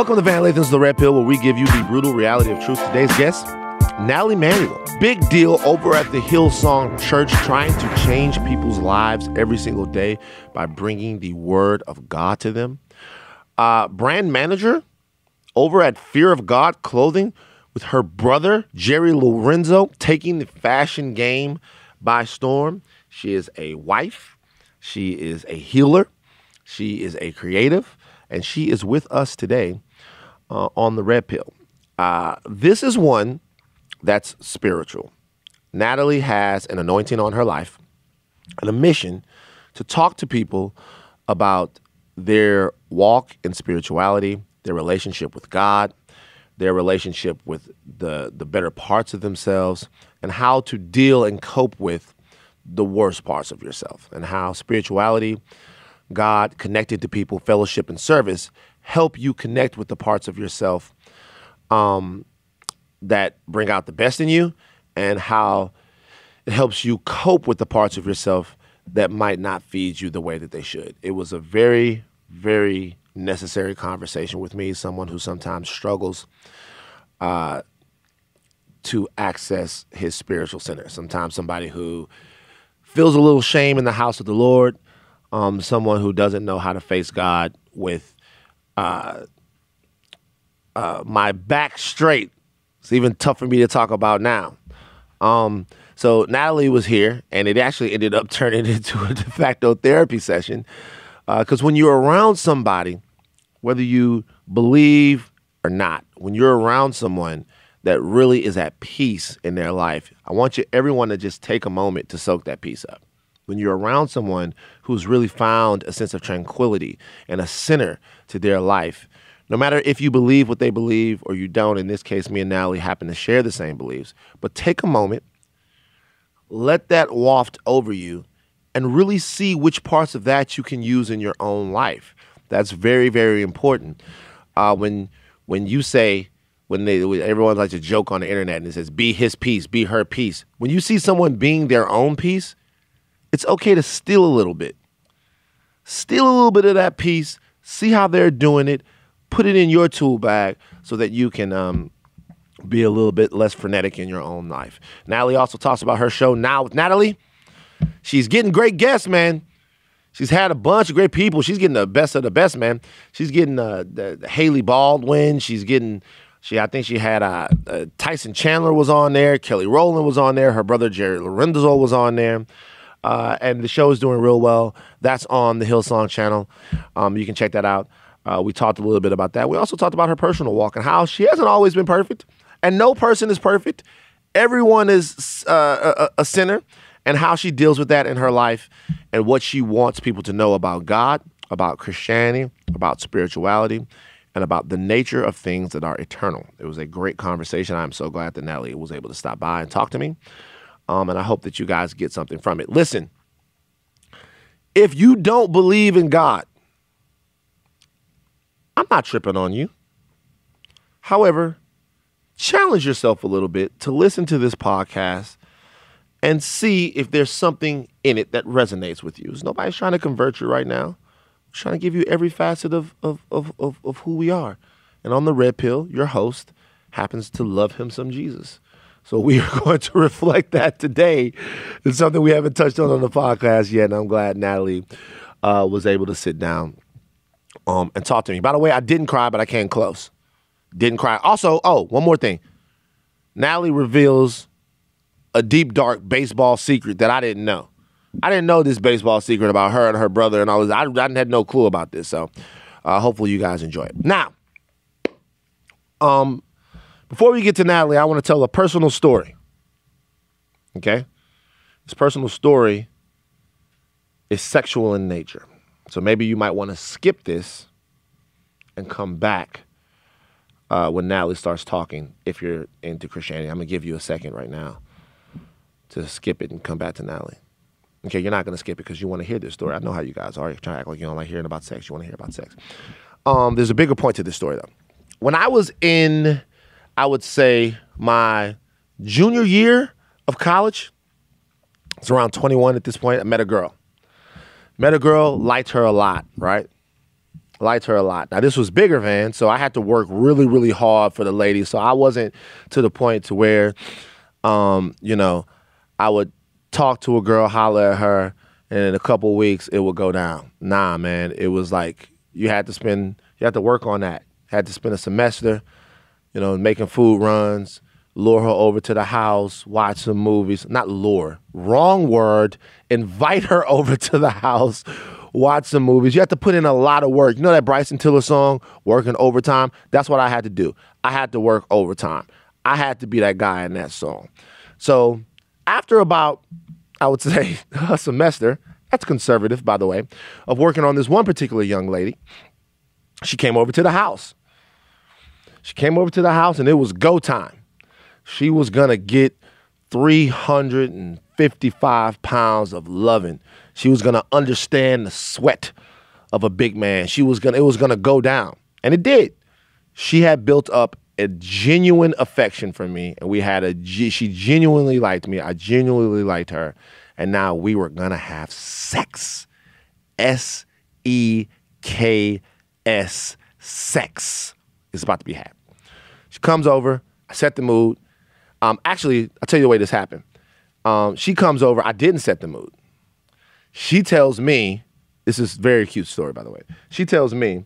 Welcome to Van Lathan's The Red Pill, where we give you the brutal reality of truth. Today's guest, Natalie Manuel. Big deal over at the Hillsong Church, trying to change people's lives every single day by bringing the word of God to them. Uh, brand manager over at Fear of God Clothing with her brother, Jerry Lorenzo, taking the fashion game by storm. She is a wife, she is a healer, she is a creative, and she is with us today uh, on the Red Pill. Uh, this is one that's spiritual. Natalie has an anointing on her life and a mission to talk to people about their walk in spirituality, their relationship with God, their relationship with the, the better parts of themselves, and how to deal and cope with the worst parts of yourself, and how spirituality God, connected to people, fellowship, and service help you connect with the parts of yourself um, that bring out the best in you, and how it helps you cope with the parts of yourself that might not feed you the way that they should. It was a very, very necessary conversation with me, someone who sometimes struggles uh, to access his spiritual center. Sometimes somebody who feels a little shame in the house of the Lord um, someone who doesn't know how to face God with uh, uh, my back straight. It's even tough for me to talk about now. Um, so Natalie was here, and it actually ended up turning into a de facto therapy session. Because uh, when you're around somebody, whether you believe or not, when you're around someone that really is at peace in their life, I want you everyone to just take a moment to soak that peace up when you're around someone who's really found a sense of tranquility and a center to their life, no matter if you believe what they believe or you don't, in this case, me and Natalie happen to share the same beliefs, but take a moment, let that waft over you, and really see which parts of that you can use in your own life. That's very, very important. Uh, when when you say, when they everyone likes to joke on the internet and it says, "Be his peace, be her peace." When you see someone being their own peace, it's okay to steal a little bit. Steal a little bit of that piece, see how they're doing it, put it in your tool bag so that you can um, be a little bit less frenetic in your own life. Natalie also talks about her show now with Natalie. She's getting great guests, man. She's had a bunch of great people. She's getting the best of the best, man. She's getting uh, the, the Hailey Baldwin. She's getting she, I think she had uh, uh, Tyson Chandler was on there. Kelly Rowland was on there. Her brother Jerry Lorenzo was on there uh, and the show is doing real well. That's on the Hillsong channel. Um, you can check that out. Uh, we talked a little bit about that. We also talked about her personal walk and how she hasn't always been perfect, and no person is perfect. Everyone is uh, a, a sinner, and how she deals with that in her life, and what she wants people to know about God, about Christianity, about spirituality, and about the nature of things that are eternal. It was a great conversation. I'm so glad that Natalie was able to stop by and talk to me. Um, and I hope that you guys get something from it. Listen, if you don't believe in God, I'm not tripping on you. However, challenge yourself a little bit to listen to this podcast and see if there's something in it that resonates with you. Nobody's trying to convert you right now. I'm trying to give you every facet of, of, of, of, of who we are. And on the red pill, your host happens to love him some Jesus. So we are going to reflect that today. It's something we haven't touched on on the podcast yet, and I'm glad Natalie uh, was able to sit down um, and talk to me. By the way, I didn't cry, but I came close. Didn't cry. Also, oh, one more thing. Natalie reveals a deep, dark baseball secret that I didn't know. I didn't know this baseball secret about her and her brother and all this. I, I had no clue about this. So uh, hopefully you guys enjoy it. Now, um, before we get to Natalie, I want to tell a personal story. Okay? This personal story is sexual in nature. So maybe you might want to skip this and come back uh, when Natalie starts talking if you're into Christianity. I'm going to give you a second right now to skip it and come back to Natalie. Okay, you're not going to skip it because you want to hear this story. I know how you guys are. You're trying to act like you don't like hearing about sex. You want to hear about sex. Um, there's a bigger point to this story, though. When I was in I would say my junior year of college. It's around 21 at this point. I met a girl. Met a girl, liked her a lot, right? liked her a lot. Now this was bigger van, so I had to work really, really hard for the lady. So I wasn't to the point to where, um, you know, I would talk to a girl, holler at her, and in a couple weeks it would go down. Nah, man, it was like you had to spend, you had to work on that. Had to spend a semester, you know, making food runs, lure her over to the house, watch some movies. Not lure, wrong word. Invite her over to the house, watch some movies. You have to put in a lot of work. You know that Bryson Tiller song, Working Overtime? That's what I had to do. I had to work overtime. I had to be that guy in that song. So after about, I would say, a semester, that's conservative, by the way, of working on this one particular young lady, she came over to the house. She came over to the house and it was go time. She was gonna get 355 pounds of loving. She was gonna understand the sweat of a big man. She was gonna, it was gonna go down. And it did. She had built up a genuine affection for me, and we had a, she genuinely liked me. I genuinely liked her. And now we were gonna have sex. S E K S, sex is about to be had. She comes over, I set the mood. Um, actually, I'll tell you the way this happened. Um, she comes over, I didn't set the mood. She tells me, this is very cute story, by the way. She tells me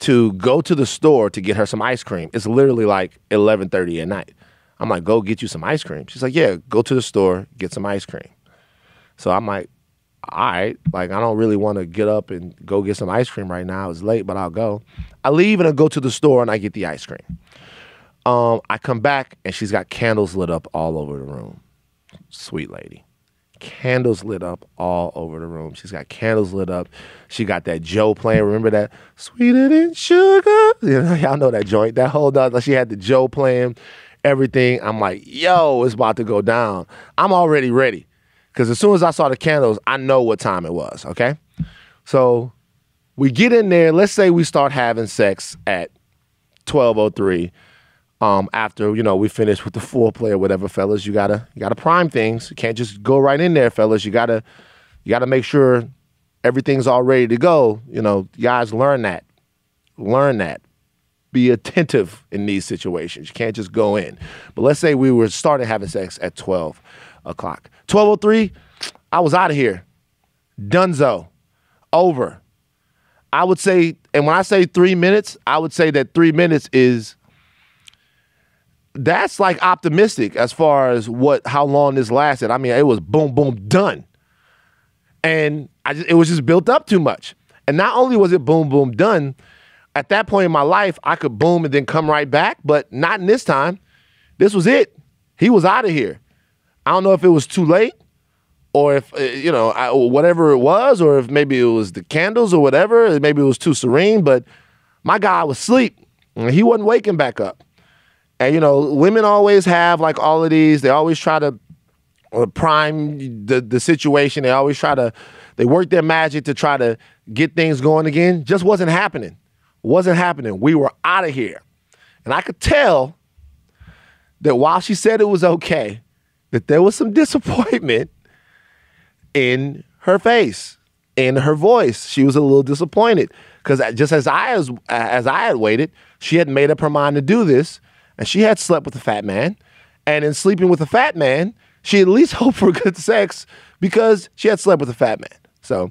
to go to the store to get her some ice cream. It's literally like 11:30 at night. I'm like, go get you some ice cream. She's like, yeah, go to the store, get some ice cream. So I'm like, all right, like I don't really want to get up and go get some ice cream right now. It's late, but I'll go. I leave and I go to the store and I get the ice cream. Um, I come back and she's got candles lit up all over the room. Sweet lady. Candles lit up all over the room. She's got candles lit up. She got that Joe playing. Remember that? Sweeter than sugar. You know, y'all know that joint. That whole done. She had the Joe playing, everything. I'm like, yo, it's about to go down. I'm already ready. Because as soon as I saw the candles, I know what time it was, okay? So we get in there. Let's say we start having sex at 1203. Um, after, you know, we finish with the foreplay or whatever, fellas, you gotta you gotta prime things. You can't just go right in there, fellas. You gotta you gotta make sure everything's all ready to go. You know, guys learn that. Learn that. Be attentive in these situations. You can't just go in. But let's say we were starting having sex at 12 o'clock. 1203, I was out of here. Dunzo. Over. I would say, and when I say three minutes, I would say that three minutes is that's like optimistic as far as what how long this lasted. I mean, it was boom, boom, done. And I just, it was just built up too much. And not only was it boom, boom, done, at that point in my life, I could boom and then come right back, but not in this time. This was it. He was out of here. I don't know if it was too late or if, uh, you know, I, whatever it was, or if maybe it was the candles or whatever. Maybe it was too serene, but my guy was asleep. And he wasn't waking back up. And, you know, women always have like all of these, they always try to uh, prime the, the situation. They always try to, they work their magic to try to get things going again. Just wasn't happening. Wasn't happening. We were out of here. And I could tell that while she said it was okay, that there was some disappointment in her face, in her voice. She was a little disappointed because just as I as as I had waited, she had made up her mind to do this, and she had slept with a fat man, and in sleeping with a fat man, she at least hoped for good sex because she had slept with a fat man. So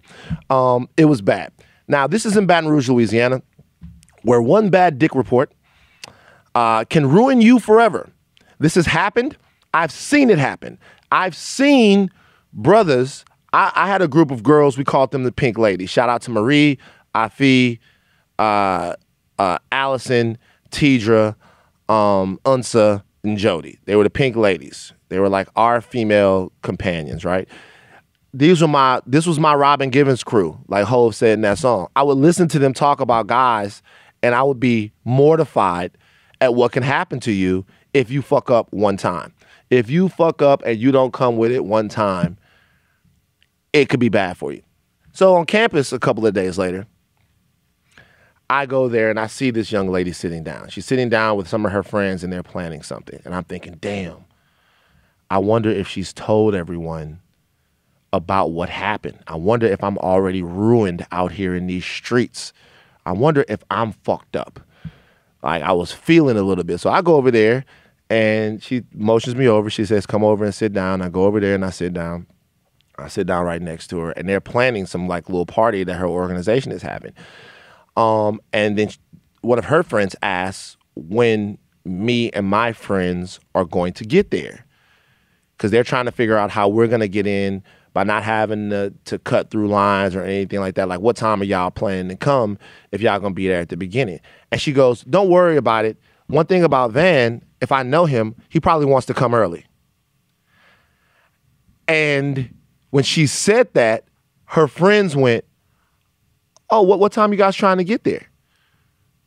um, it was bad. Now this is in Baton Rouge, Louisiana, where one bad dick report uh, can ruin you forever. This has happened I've seen it happen. I've seen brothers. I, I, had a group of girls. We called them the Pink Ladies. Shout out to Marie, Afi, uh, uh, Allison, Tidra, um, Unsa, and Jody. They were the Pink Ladies. They were like our female companions, right? These were my. This was my Robin Givens crew, like Hov said in that song. I would listen to them talk about guys, and I would be mortified at what can happen to you if you fuck up one time if you fuck up and you don't come with it one time, it could be bad for you. So on campus, a couple of days later, I go there and I see this young lady sitting down. She's sitting down with some of her friends and they're planning something. And I'm thinking, damn, I wonder if she's told everyone about what happened. I wonder if I'm already ruined out here in these streets. I wonder if I'm fucked up. Like I was feeling a little bit. So I go over there and she motions me over. She says, Come over and sit down. I go over there and I sit down. I sit down right next to her, and they're planning some like little party that her organization is having. Um, and then one of her friends asks when me and my friends are going to get there because they're trying to figure out how we're going to get in by not having to, to, cut through lines or anything like that. Like, what time are y'all planning to come if y'all going to be there at the beginning? And she goes, Don't worry about it. One thing about Van, if I know him, he probably wants to come early. And when she said that, her friends went, Oh, what, what time you guys trying to get there?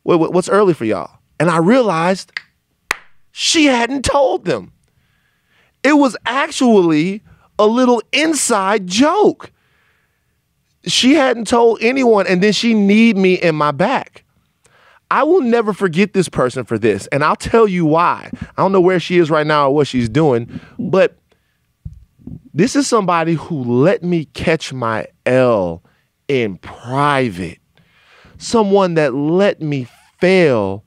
What, what's early for y'all? And I realized she hadn't told them. It was actually a little inside joke. She hadn't told anyone, and then she need me in my back. I will never forget this person for this, and I'll tell you why. I don't know where she is right now or what she's doing, but this is somebody who let me catch my L in private. Someone that let me fail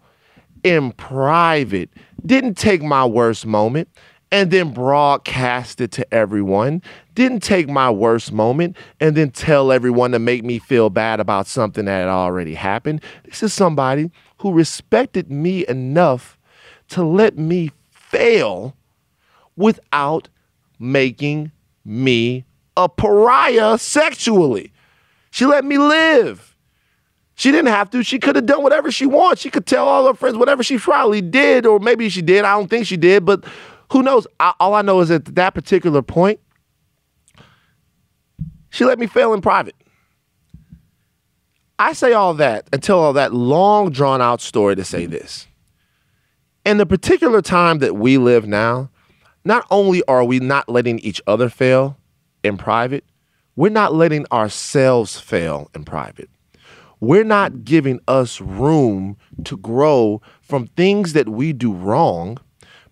in private. Didn't take my worst moment and then broadcast it to everyone. Didn't take my worst moment and then tell everyone to make me feel bad about something that had already happened. This is somebody who respected me enough to let me fail without making me a pariah sexually. She let me live. She didn't have to. She could have done whatever she wants. She could tell all her friends whatever she probably did, or maybe she did. I don't think she did, but who knows? I, all I know is at that particular point, she let me fail in private. I say all that and tell all that long drawn out story to say this. In the particular time that we live now, not only are we not letting each other fail in private, we're not letting ourselves fail in private. We're not giving us room to grow from things that we do wrong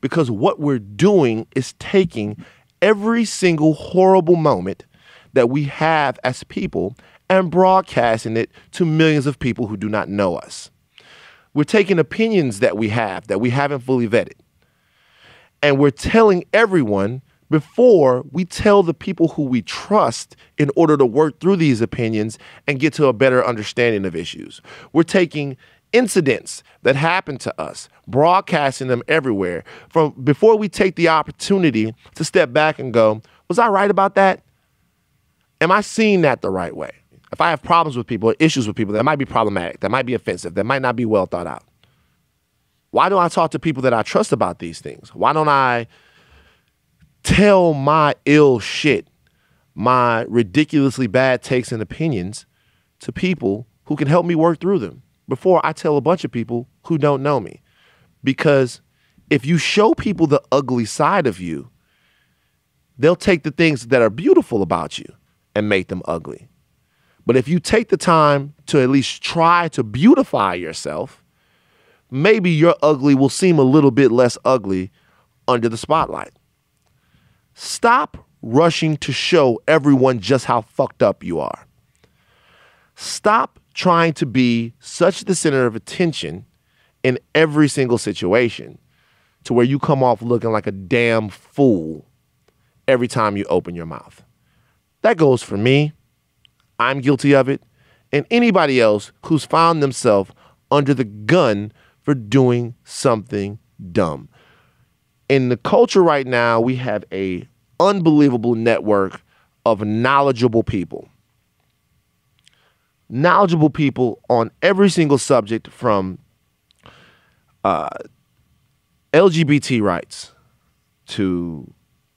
because what we're doing is taking every single horrible moment that we have as people and broadcasting it to millions of people who do not know us. We're taking opinions that we have that we haven't fully vetted. And we're telling everyone before we tell the people who we trust in order to work through these opinions and get to a better understanding of issues. We're taking incidents that happen to us, broadcasting them everywhere from before we take the opportunity to step back and go, was I right about that? Am I seeing that the right way? If I have problems with people or issues with people that might be problematic, that might be offensive, that might not be well thought out, why don't I talk to people that I trust about these things? Why don't I tell my ill shit, my ridiculously bad takes and opinions to people who can help me work through them before I tell a bunch of people who don't know me? Because if you show people the ugly side of you, they'll take the things that are beautiful about you and make them ugly. But if you take the time to at least try to beautify yourself, maybe your ugly will seem a little bit less ugly under the spotlight. Stop rushing to show everyone just how fucked up you are. Stop trying to be such the center of attention in every single situation to where you come off looking like a damn fool every time you open your mouth. That goes for me. I'm guilty of it, and anybody else who's found themselves under the gun for doing something dumb. In the culture right now, we have a unbelievable network of knowledgeable people. Knowledgeable people on every single subject from uh, LGBT rights to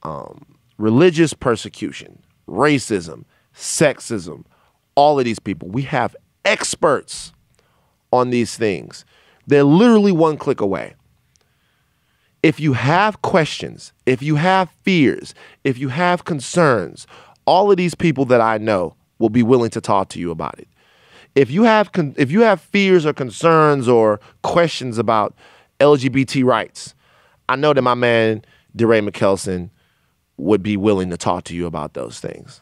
um, religious persecution, racism, sexism, all of these people. We have experts on these things. They're literally one click away. If you have questions, if you have fears, if you have concerns, all of these people that I know will be willing to talk to you about it. If you have con- if you have fears or concerns or questions about LGBT rights, I know that my man DeRay Mckesson would be willing to talk to you about those things.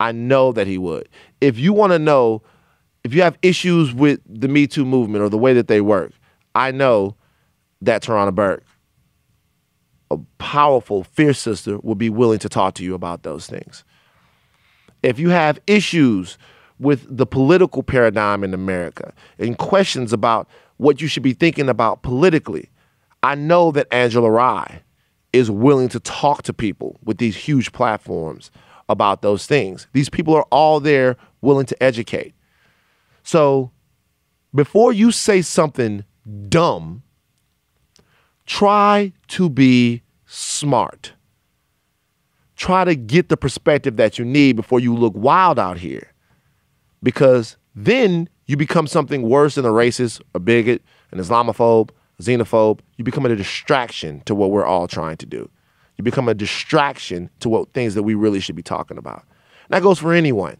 I know that he would. If you want to know if you have issues with the Me Too movement or the way that they work, I know that Tarana Burke, a powerful, fierce sister, would be willing to talk to you about those things. If you have issues with the political paradigm in America and questions about what you should be thinking about politically, I know that Angela Rye is willing to talk to people with these huge platforms about those things. These people are all there willing to educate. So before you say something dumb, try to be smart. Try to get the perspective that you need before you look wild out here. Because then you become something worse than a racist, a bigot, an Islamophobe, xenophobe. You become a distraction to what we're all trying to do. You become a distraction to what things that we really should be talking about. And that goes for anyone,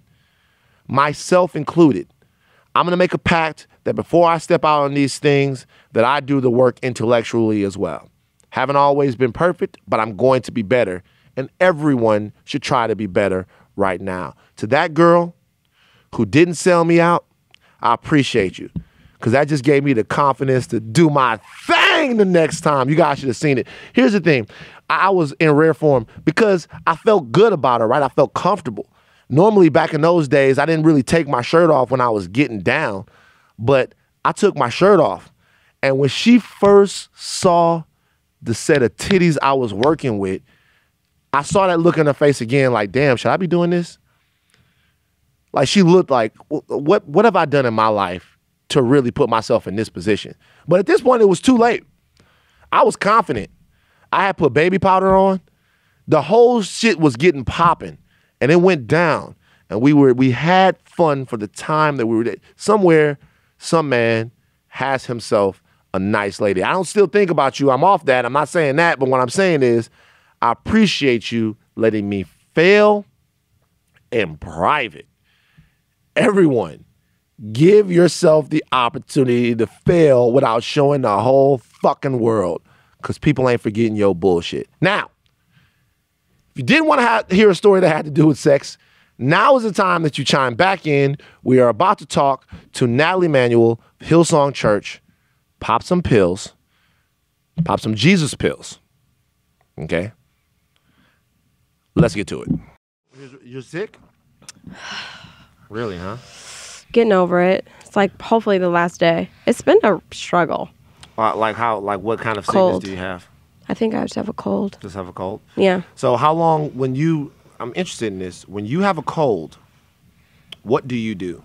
myself included. I'm going to make a pact that before I step out on these things, that I do the work intellectually as well. Haven't always been perfect, but I'm going to be better. And everyone should try to be better right now. To that girl who didn't sell me out, I appreciate you. Because that just gave me the confidence to do my thing the next time. You guys should have seen it. Here's the thing I was in rare form because I felt good about her, right? I felt comfortable. Normally, back in those days, I didn't really take my shirt off when I was getting down, but I took my shirt off. And when she first saw the set of titties I was working with, I saw that look in her face again, like, damn, should I be doing this? Like she looked like, what what have I done in my life to really put myself in this position? But at this point, it was too late. I was confident. I had put baby powder on. The whole shit was getting popping and it went down. And we were we had fun for the time that we were there. Somewhere, some man has himself a nice lady. I don't still think about you. I'm off that. I'm not saying that, but what I'm saying is I appreciate you letting me fail in private. Everyone, give yourself the opportunity to fail without showing the whole fucking world because people ain't forgetting your bullshit. Now, if you didn't want to hear a story that had to do with sex, now is the time that you chime back in. We are about to talk to Nathalie Emmanuel, Hillsong Church. Pop some pills, pop some Jesus pills. Okay? Let's get to it. You're sick? Really, huh? Getting over it. It's like hopefully the last day. It's been a struggle. Uh, like how? Like what kind of Cold. sickness do you have? I think I just have a cold. Just have a cold. Yeah. So how long? When you, I'm interested in this. When you have a cold, what do you do?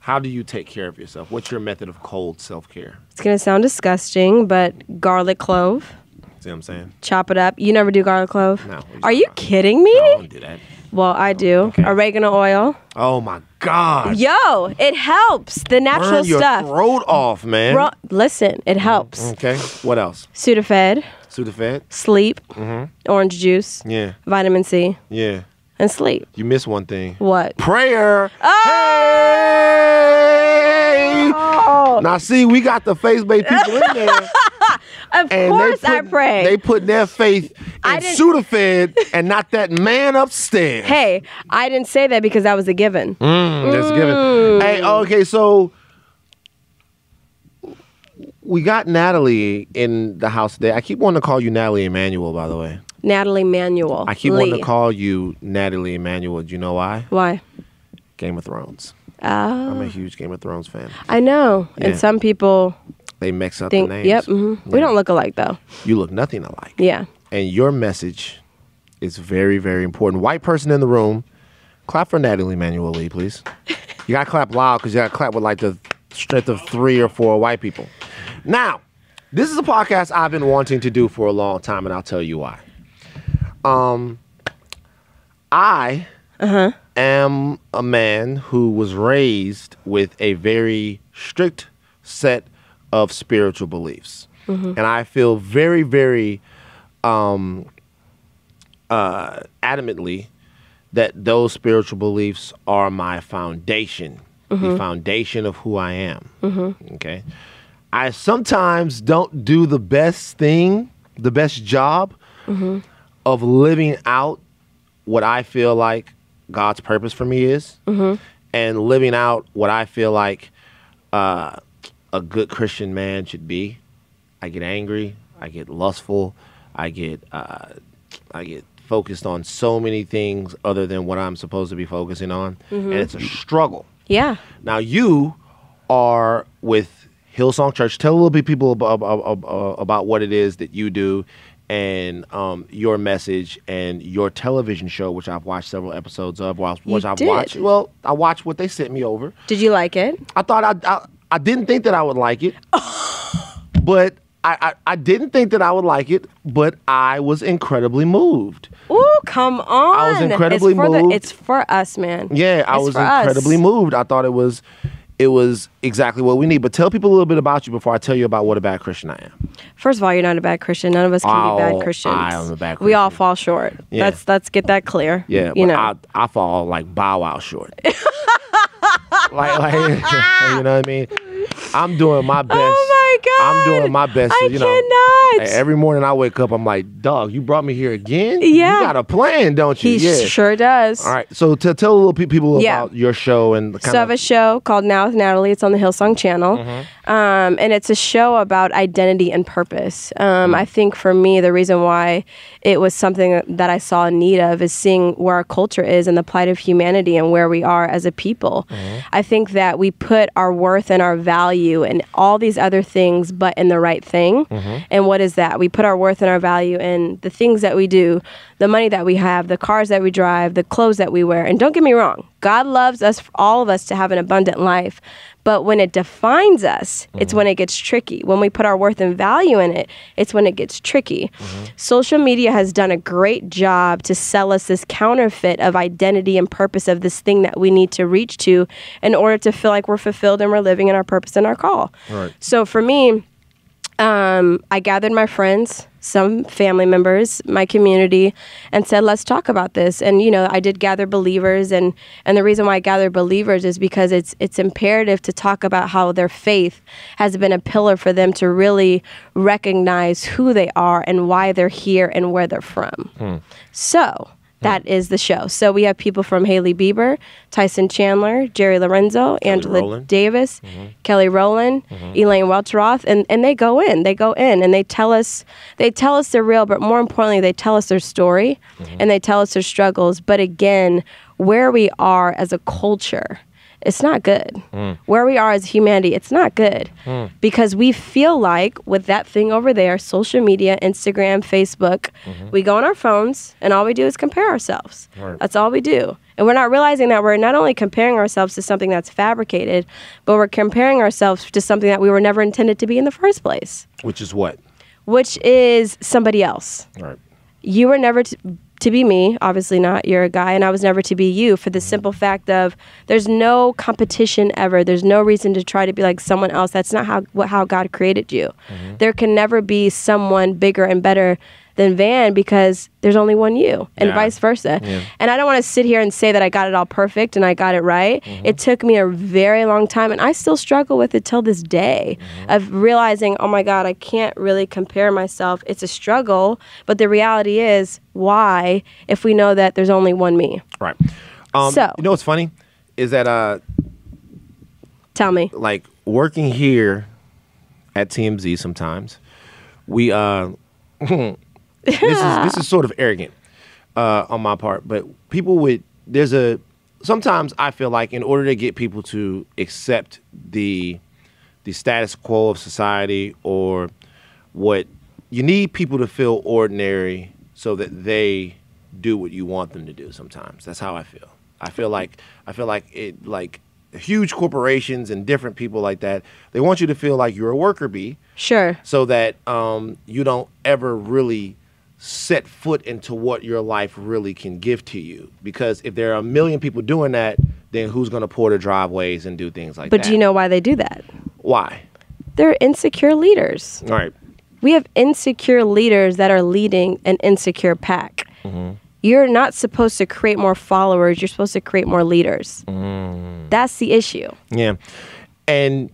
How do you take care of yourself? What's your method of cold self care? It's gonna sound disgusting, but garlic clove. See what I'm saying? Chop it up. You never do garlic clove? No. Are you kidding me? I don't do that. Well, I do. Okay. Oregano oil. Oh my God. Yo, it helps. The natural Burn your stuff. throat off, man. Ro- Listen, it helps. Okay. What else? Sudafed, Sudafed. sleep, Mm-hmm. orange juice, Yeah. vitamin C, Yeah. and sleep. You missed one thing. What? Prayer. Hey! Oh, Now see, we got the faith-based people in there, of and course put, I pray. They put their faith in Sudafed and not that man upstairs. hey, I didn't say that because that was a given. Mm, that's given. Hey, okay, so we got Natalie in the house today. I keep wanting to call you Natalie Emmanuel, by the way. Natalie Emmanuel. I keep Lee. wanting to call you Natalie Emmanuel. Do you know why? Why? Game of Thrones. I'm a huge Game of Thrones fan. I know. Yeah. And some people They mix up think, the names. yep, hmm we don't look alike though. You look nothing alike. Yeah. And your message is very, very important. White person in the room, clap for Natalie Emmanuel Lee, please. You gotta clap loud because you gotta clap with like the strength of three or four white people. Now, this is a podcast I've been wanting to do for a long time, and I'll tell you why. Um, I Uh-huh. am a man who was raised with a very strict set of spiritual beliefs, mm-hmm. and I feel very, very um, uh, adamantly that those spiritual beliefs are my foundation, the mm-hmm. foundation of who I am. Mm-hmm. Okay. I sometimes don't do the best thing, the best job of living out what I feel like God's purpose for me is. and living out what I feel like uh, a good Christian man should be. I get angry. I get lustful. I get uh, I get focused on so many things other than what I'm supposed to be focusing on, and it's a struggle. Yeah. Now you are with Hillsong Church. Tell a little bit people about, about, about what it is that you do and um, your message and your television show, which I've watched several episodes of. Which, which I've did. watched. Well, I watched what they sent me over. Did you like it? I thought I, I I didn't think that I would like it, but I, I I didn't think that I would like it, but I was incredibly moved. Ooh, come on. I was incredibly it's for moved. The, it's for us, man. Yeah, I It's was for us. incredibly moved. I thought it was it was exactly what we need. But tell people a little bit about you before I tell you about what a bad Christian I am. First of all, you're not a bad Christian. None of us can Oh, be bad oh, Christians. I am a bad We all fall short. Yeah. Let's let's get that clear. Yeah, you know. I, I fall like bow wow short. like, like, you know what I mean? I'm doing my best. Oh my God. I'm doing my best. I you know, cannot. every morning I wake up, I'm like, dog, you brought me here again? Yeah. You got a plan, don't you? he yeah. sure does. All right. So to tell a little people Yeah. about your show and the So I have a show called Now with Natalie. It's on the Hillsong Channel, Mm-hmm. um, and it's a show about identity and purpose. Um, I think for me, the reason why it was something that I saw a need of is seeing where our culture is and the plight of humanity and where we are as a people. Mm-hmm. I think that we put our worth and our value and all these other things, but in the right thing. Mm-hmm. And what is that? We put our worth and our value in the things that we do, the money that we have, the cars that we drive, the clothes that we wear. And don't get me wrong, God loves us, all of us, to have an abundant life. But when it defines us, it's when it gets tricky. When we put our worth and value in it, it's when it gets tricky. Social media has done a great job to sell us this counterfeit of identity and purpose of this thing that we need to reach to in order to feel like we're fulfilled and we're living in our purpose and our call. Right. So for me, um, I gathered my friends, some family members, my community, and said, "Let's talk about this." And you know, I did gather believers, and and the reason why I gathered believers is because it's it's imperative to talk about how their faith has been a pillar for them to really recognize who they are and why they're here and where they're from. Hmm. So. Hmm. That is the show. So we have people from Hailey Bieber, Tyson Chandler, Jerry Lorenzo, Angela Rowland. Davis, mm-hmm. Kelly Rowland, mm-hmm. Elaine Welteroth, and, and they go in. They go in and they tell us they tell us they're real, but more importantly, they tell us their story mm-hmm. and they tell us their struggles. But again, where we are as a culture, it's not good. Mm. Where we are as humanity, it's not good. Mm. Because we feel like with that thing over there, social media, Instagram, Facebook, mm-hmm. we go on our phones and all we do is compare ourselves. Right. That's all we do. And we're not realizing that we're not only comparing ourselves to something that's fabricated, but we're comparing ourselves to something that we were never intended to be in the first place, which is what? which is somebody else. Right. You were never to, to be me, obviously not. You're a guy, and I was never to be you for the mm. simple fact of there's no competition ever. There's no reason to try to be like someone else. That's not how how God created you. Mm-hmm. There can never be someone bigger and better than Van because there's only one you, and Yeah. vice versa. Yeah. And I don't want to sit here and say that I got it all perfect and I got it right. Mm-hmm. It took me a very long time, and I still struggle with it till this day Mm-hmm. of realizing, oh my God, I can't really compare myself. It's a struggle, but the reality is, why if we know that there's only one me? Right. Um, So- you know what's funny is that uh, Tell me. like working here at TMZ sometimes, we uh this is this is sort of arrogant uh on my part, but people would there's a sometimes I feel like in order to get people to accept the the status quo of society or what you need people to feel ordinary so that they do what you want them to do sometimes. That's how i feel. I feel like i feel like it like huge corporations and different people like that they want you to feel like you're a worker bee. Sure. so that um, you don't ever really set foot into what your life really can give to you because if there are a million people doing that then who's going to pour the driveways and do things like But that But do you know why they do that? why They're insecure leaders. all right We have insecure leaders that are leading an insecure pack. Mm-hmm. You're not supposed to create more followers, you're supposed to create more leaders. Mm. That's the issue. Yeah, and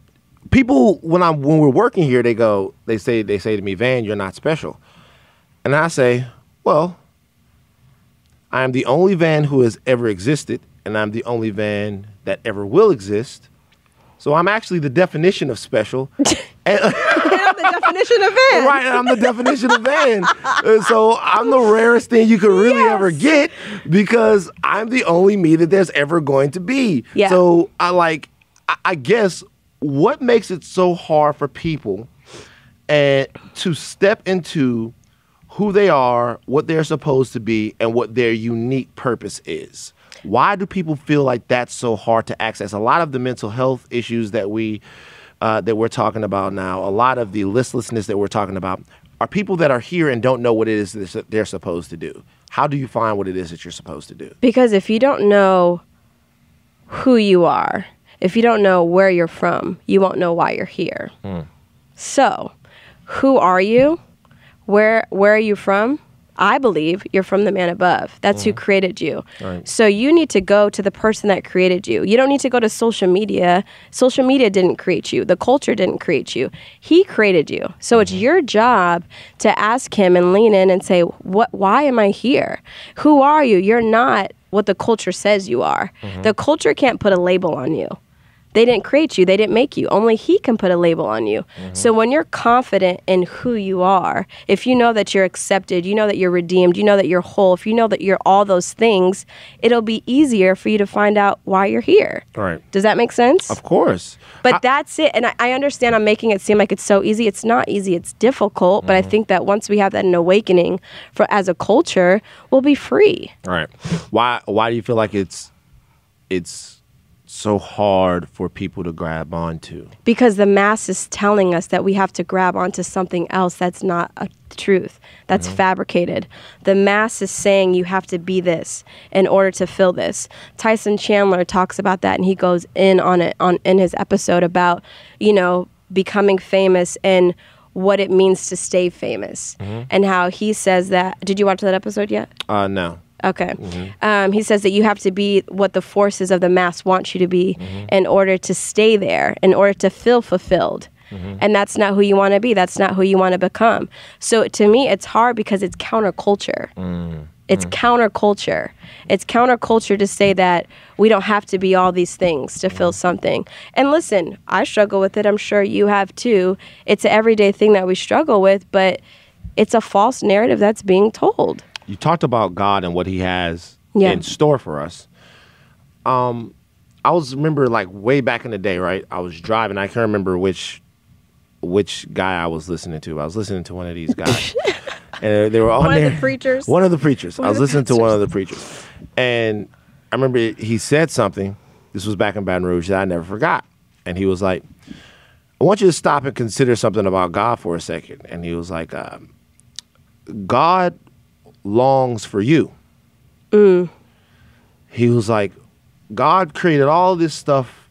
people when I'm when we're working here, they go, they say they say to me, Van, you're not special, and I say, well, I am the only Van who has ever existed, and I'm the only van that ever will exist. So I'm actually the definition of special. And- the definition of van. right, I'm the definition of van. Uh, so I'm the rarest thing you could really Yes. ever get because I'm the only me that there's ever going to be. Yeah. So I like, I, I guess, what makes it so hard for people and to step into who they are, what they're supposed to be, and what their unique purpose is. Why do people feel like that's so hard to access? A lot of the mental health issues that we uh, that we're talking about now, a lot of the listlessness that we're talking about, are people that are here and don't know what it is that they're supposed to do. How do you find what it is that you're supposed to do? Because if you don't know who you are, if you don't know where you're from, you won't know why you're here. So, who are you? Where where are you from? I believe you're from the man above. That's who mm. created you. Right. So you need to go to the person that created you. You don't need to go to social media. Social media didn't create you. The culture didn't create you. He created you. So it's mm-hmm. your job to ask him and lean in and say, "What why am I here? Who are you? You're not what the culture says you are. Mm-hmm. The culture can't put a label on you. They didn't create you, they didn't make you. Only He can put a label on you. Mm-hmm. So when you're confident in who you are, if you know that you're accepted, you know that you're redeemed, you know that you're whole, if you know that you're all those things, it'll be easier for you to find out why you're here. Right. Does that make sense? Of course. But that's it. And I, I understand I'm making it seem like it's so easy. It's not easy. It's difficult. But I mm-hmm. think that once we have that an awakening for as a culture, we'll be free. Right. Why why do you feel like it's it's so hard for people to grab onto? because the mass is telling us that we have to grab onto something else that's not a truth that's fabricated. The mass is saying you have to be this in order to fill this. Tyson chandler talks about that and he goes in on it on in his episode about you know becoming famous and what it means to stay famous and how he says that. Did you watch that episode yet? Uh no. Okay. Mm-hmm. Um, he says that you have to be what the forces of the mass want you to be mm-hmm. in order to stay there, in order to feel fulfilled. Mm-hmm. And that's not who you want to be. That's not who you want to become. So to me, it's hard because it's counterculture. It's counterculture. It's counterculture to say that we don't have to be all these things to feel something. And listen, I struggle with it. I'm sure you have too. It's an everyday thing that we struggle with, but it's a false narrative that's being told. You talked about God and what He has Yeah. in store for us. Um, I was remember like way back in the day, right? I was driving. I can't remember which which guy I was listening to. I was listening to one of these guys, and they were on One of the preachers? One of the preachers. I was listening to one of the preachers, and I remember he said something. This was back in Baton Rouge that I never forgot, and he was like, "I want you to stop and consider something about God for a second. And he was like, um, "God longs for you." Mm. He was like, God created all this stuff,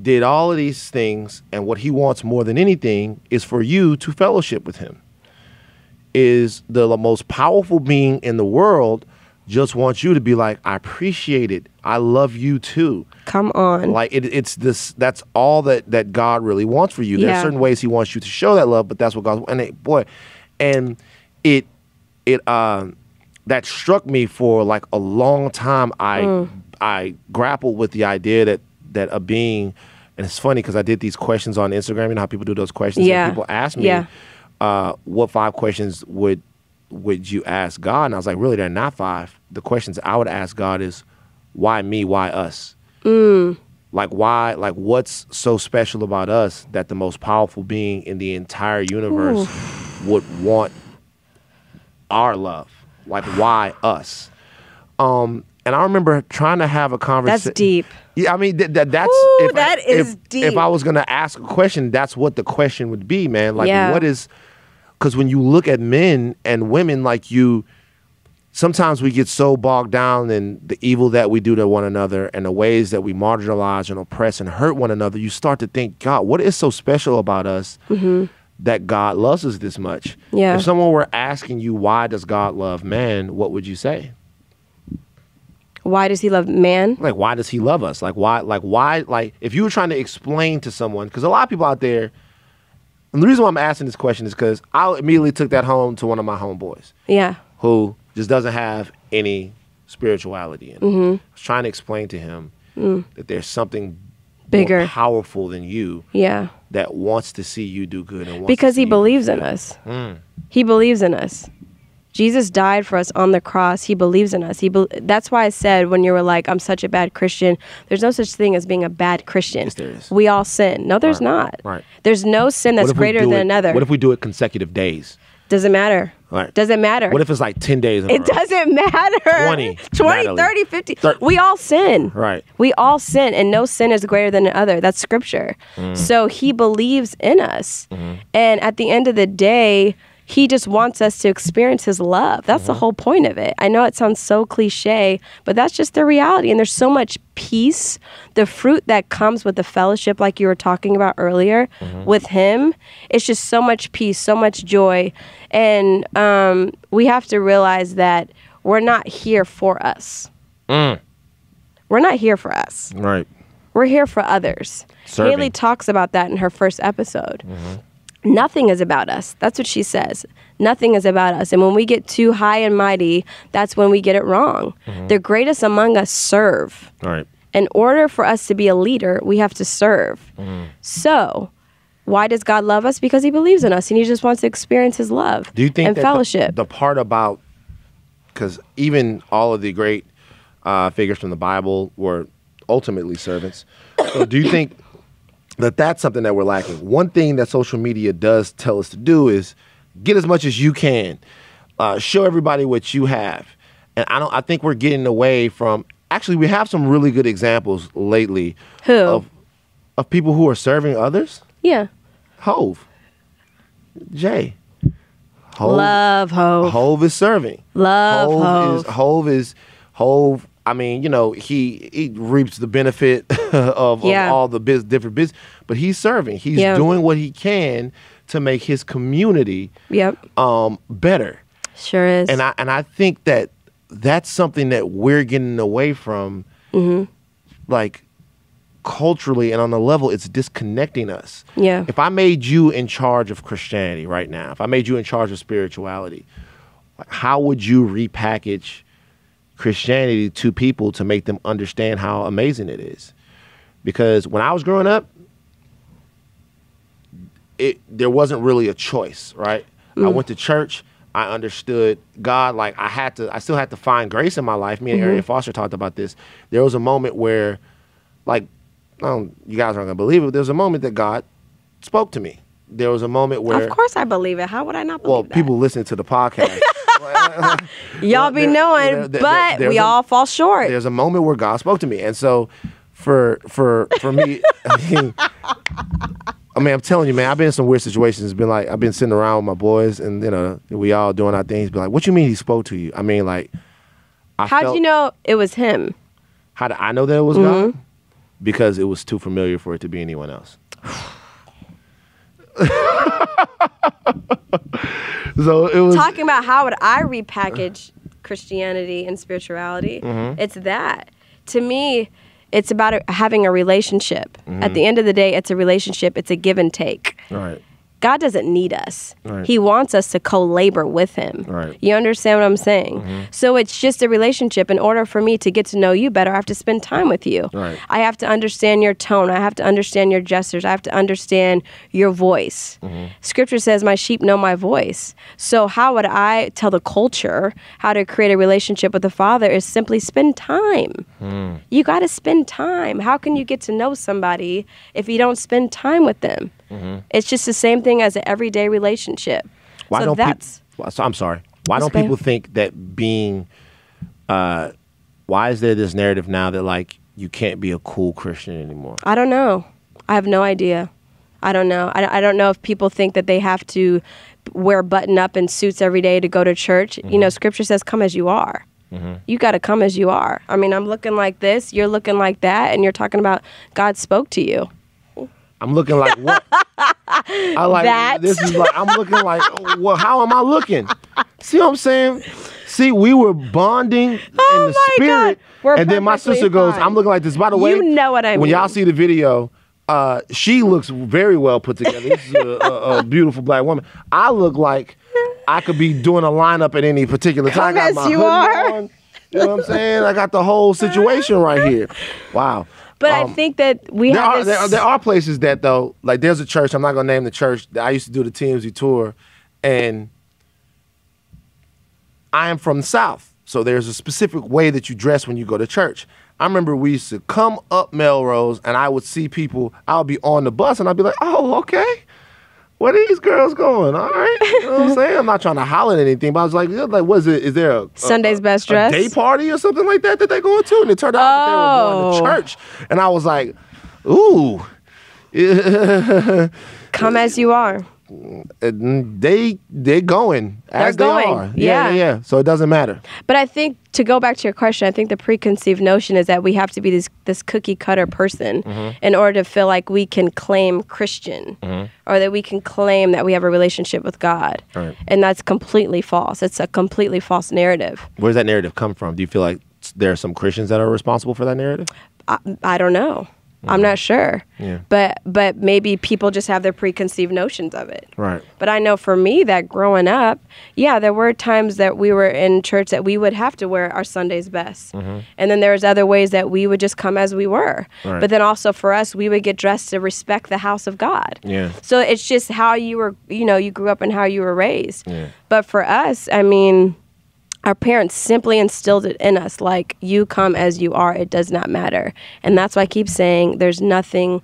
did all of these things, and what he wants more than anything is for you to fellowship with him. Is the most powerful being in the world just wants you to be like, I appreciate it. I love you too. Come on. Like it, it's this. That's all that that God really wants for you. There are certain ways He wants you to show that love, but that's what God. And it, boy, and it it um that struck me for like a long time. I Mm. I grappled with the idea that that a being, and it's funny because I did these questions on Instagram. You know how people do those questions. Yeah. And people ask me, Yeah. uh, what five questions would would you ask God? And I was like, really, they're not five. The questions I would ask God is, why me? Why us? Like why? Like what's so special about us that the most powerful being in the entire universe would want our love? Like why us? Um, and I remember trying to have a conversation. That's deep. Yeah, I mean th- th- that's Ooh, if, that if, is If deep. I was gonna ask a question, that's what the question would be, man. Like, Yeah. what is? Because when you look at men and women, like you, sometimes we get so bogged down in the evil that we do to one another and the ways that we marginalize and oppress and hurt one another. You start to think, God, what is so special about us that God loves us this much? Yeah. If someone were asking you why does God love man, what would you say? Why does he love man? like why does he love us like why like why like if you were trying to explain to someone because a lot of people out there and the reason why i'm asking this question is because i immediately took that home to one of my homeboys Yeah. who just doesn't have any spirituality. And Mm-hmm. I was trying to explain to him that there's something Mm. Bigger. powerful than you Yeah. that wants to see you do good and wants Because he believes in us. Mm. He believes in us. Jesus died for us on the cross. He believes in us. He be- that's why I said when you were like, "I'm such a bad Christian." There's no such thing as being a bad Christian. Yes, there is. We all sin. No, there's Right. not. Right. There's no sin that's greater than it- another. What if we do it consecutive days? Doesn't matter. Right. Doesn't matter. What if it's like 10 days it doesn't matter. 20, 20, Natalie. 30, 50. Thir- we all sin. Right. We all sin, and no sin is greater than another. That's scripture. Mm. So he believes in us. Mm-hmm. And at the end of the day, he just wants us to experience his love. That's Mm-hmm. the whole point of it. I know it sounds so cliche, but that's just the reality. And there's so much peace. The fruit that comes with the fellowship, like you were talking about earlier, Mm-hmm. with him, it's just so much peace, so much joy. And um, we have to realize that we're not here for us. Mm. We're not here for us. Right. We're here for others. Serving. Hailey talks about that in her first episode. Nothing is about us. That's what she says. Nothing is about us. And when we get too high and mighty, that's when we get it wrong. The greatest among us serve. Right. In order for us to be a leader, we have to serve. Mm-hmm. So, why does God love us? Because He believes in us and He just wants to experience His love Do you think and that the- fellowship. The, part about because even all of the great uh, figures from the Bible were ultimately servants. So do you think that that's something that we're lacking? One thing that social media does tell us to do is get as much as you can, uh, show everybody what you have, and I don't. I think we're getting away from. Actually, we have some really good examples lately Who? of of people who are serving others. yeah. Hov, Jay. Hov, Love hope. Hov is serving. Love Hov Hov. is Hov is Hov. I mean, you know, he he reaps the benefit of, Yeah. of all the biz, different business, but he's serving. He's Yeah. doing what he can to make his community Yep. um, better. Sure is. And I and I think that that's something that we're getting away from, Mm-hmm. like culturally and on the level, it's disconnecting us. Yeah. If I made you in charge of Christianity right now, if I made you in charge of spirituality, how would you repackage Christianity to people to make them understand how amazing it is? Because when I was growing up, it there wasn't really a choice, right? I mm. went to church. I understood God. Like I had to, I still had to find grace in my life. Me and mm-hmm. Arian Foster talked about this. There was a moment where, like, I don't, you guys aren't gonna believe it. But there was a moment that God spoke to me. There was a moment where, of course I believe it. How would I not believe well, that? people listening to the podcast. Y'all be knowing, there- there- but we a- all fall short. there's a moment where God spoke to me, and so for for for me, I mean, I mean, I'm telling you, man, I've been in some weird situations. It's been like I've been sitting around with my boys, and you know, we all doing our things. Be like, what you mean he spoke to you? I mean, like, I How'd felt, you know it was him? How did I know that it was mm-hmm. God? Because it was too familiar for it to be anyone else. So it was. Talking about how would I repackage Christianity and spirituality? Mm-hmm. It's that. To me, it's about having a relationship. Mm-hmm. At the end of the day, it's a relationship. It's a give and take. right. God doesn't need us. Right. He wants us to co-labor with him. Right. You understand what I'm saying? Mm-hmm. So it's just a relationship. In order for me to get to know you better, I have to spend time with you. Right. I have to understand your tone. I have to understand your gestures. I have to understand your voice. Mm-hmm. Scripture says, "My sheep know my voice." So how would I tell the culture how to create a relationship with the Father? Is simply spend time. Mm. You got to spend time. How can you get to know somebody if you don't spend time with them? It's just the same thing as an everyday relationship. Why so don't that's people? So I'm sorry. Why don't people think that being? Uh, why is there this narrative now that like you can't be a cool Christian anymore? I don't know. I have no idea. I don't know. I, I don't know if people think that they have to wear button up and suits every day to go to church. You Mm-hmm. know, scripture says, come as you are. You got to come as you are. I mean, I'm looking like this, you're looking like that, and you're talking about God spoke to you. I'm looking like what? I like That. this is like I'm looking like well, how am I looking? See what I'm saying? See, we were bonding in Oh the my spirit, and then my sister goes, "I'm looking like this." By the way, You know what I when y'all see the video, uh, she looks very well put together. This is a, a, a beautiful black woman. I look like I could be doing a lineup at any particular time. I got as you are. on. You know what I'm saying? I got the whole situation right here. Wow. But I Um, think that we there have are, there, are, there are places that though, like there's a church. I'm not gonna name the church. That I used to do the TMZ tour, and I am from the South, so there's a specific way that you dress when you go to church. I remember we used to come up Melrose, and I would see people. I would be on the bus, and I'd be like, "Oh, okay." Where are these girls going? All right, you know what I'm saying. I'm not trying to holler at anything, but I was like, like, was it? Is there a Sunday's a, best a dress? day party or something like that that they going to? And it turned out that they were going to Oh. church, and I was like, ooh, Come as you are. And they they going as They're they going, are. Yeah, yeah. yeah, yeah. So it doesn't matter. But I think to go back to your question, I think the preconceived notion is that we have to be this this cookie cutter person Mm-hmm. in order to feel like we can claim Christian or that we can claim that we have a relationship with God. Right. And that's completely false. It's a completely false narrative. Where does that narrative come from? Do you feel like there are some Christians that are responsible for that narrative? I, I don't know. I'm not sure. Mm-hmm. Yeah. But but maybe people just have their preconceived notions of it. Right. But I know for me that growing up, yeah, there were times that we were in church that we would have to wear our Sunday's best. And then there was other ways that we would just come as we were. Mm-hmm. Right. But then also for us, we would get dressed to respect the house of God. Yeah. So it's just how you were, you know, you grew up and how you were raised. Yeah. But for us, I mean, our parents simply instilled it in us like you come as you are it does not matter. And that's why i keep saying there's nothing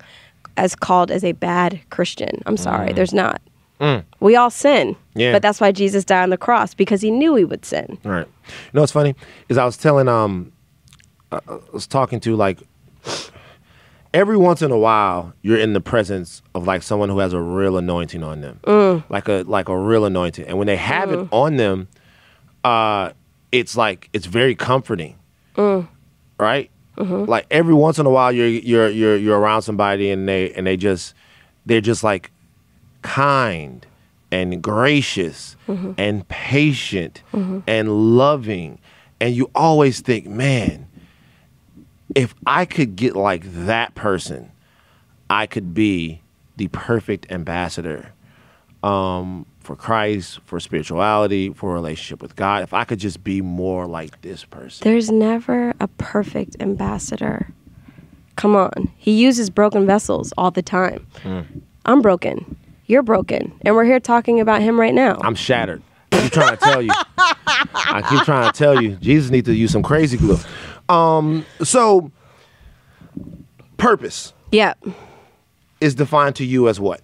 as called as a bad christian. I'm sorry there's not. We all sin Mm. Yeah. but that's why jesus died on the cross because he knew we would sin. Right. You know what's funny? Is I was telling um, I I was talking to like every once in a while you're in the presence of like someone who has a real anointing on them, like a like a real anointing, and when they have it on them, uh, it's like it's very comforting, right? Like every once in a while you're you're you're you're around somebody and they and they just they're just like kind and gracious and patient and loving. And you always think, man, if I could get like that person, I could be the perfect ambassador. Um, for Christ, for spirituality, for a relationship with God. If I could just be more like this person. there's never a perfect ambassador come on he uses broken vessels all the time i'm broken you're broken and we're here talking about him right now I'm shattered. I keep trying to tell you. I keep trying to tell you. Jesus needs to use some crazy glue. Um, so purpose yeah is defined to you as what?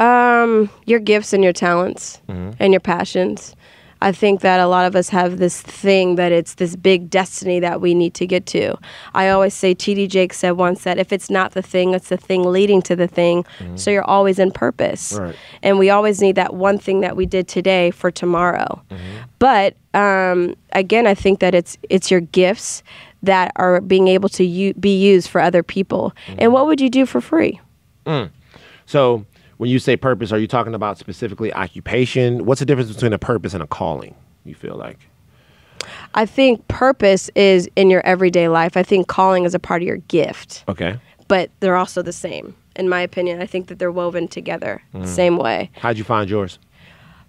Um, your gifts and your talents and your passions. I think that a lot of us have this thing that it's this big destiny that we need to get to. I always say, T.D. Jake said once that if it's not the thing, it's the thing leading to the thing. So you're always in purpose. Right. And we always need that one thing that we did today for tomorrow. But um, again, I think that it's it's your gifts that are being able to u- be used for other people. And what would you do for free? Mm. So when you say purpose, are you talking about specifically occupation? What's the difference between a purpose and a calling? You feel like? I think purpose is in your everyday life. I think calling is a part of your gift, Okay. but they're also the same. In my opinion, I think that they're woven together the mm. same way. How'd you find yours?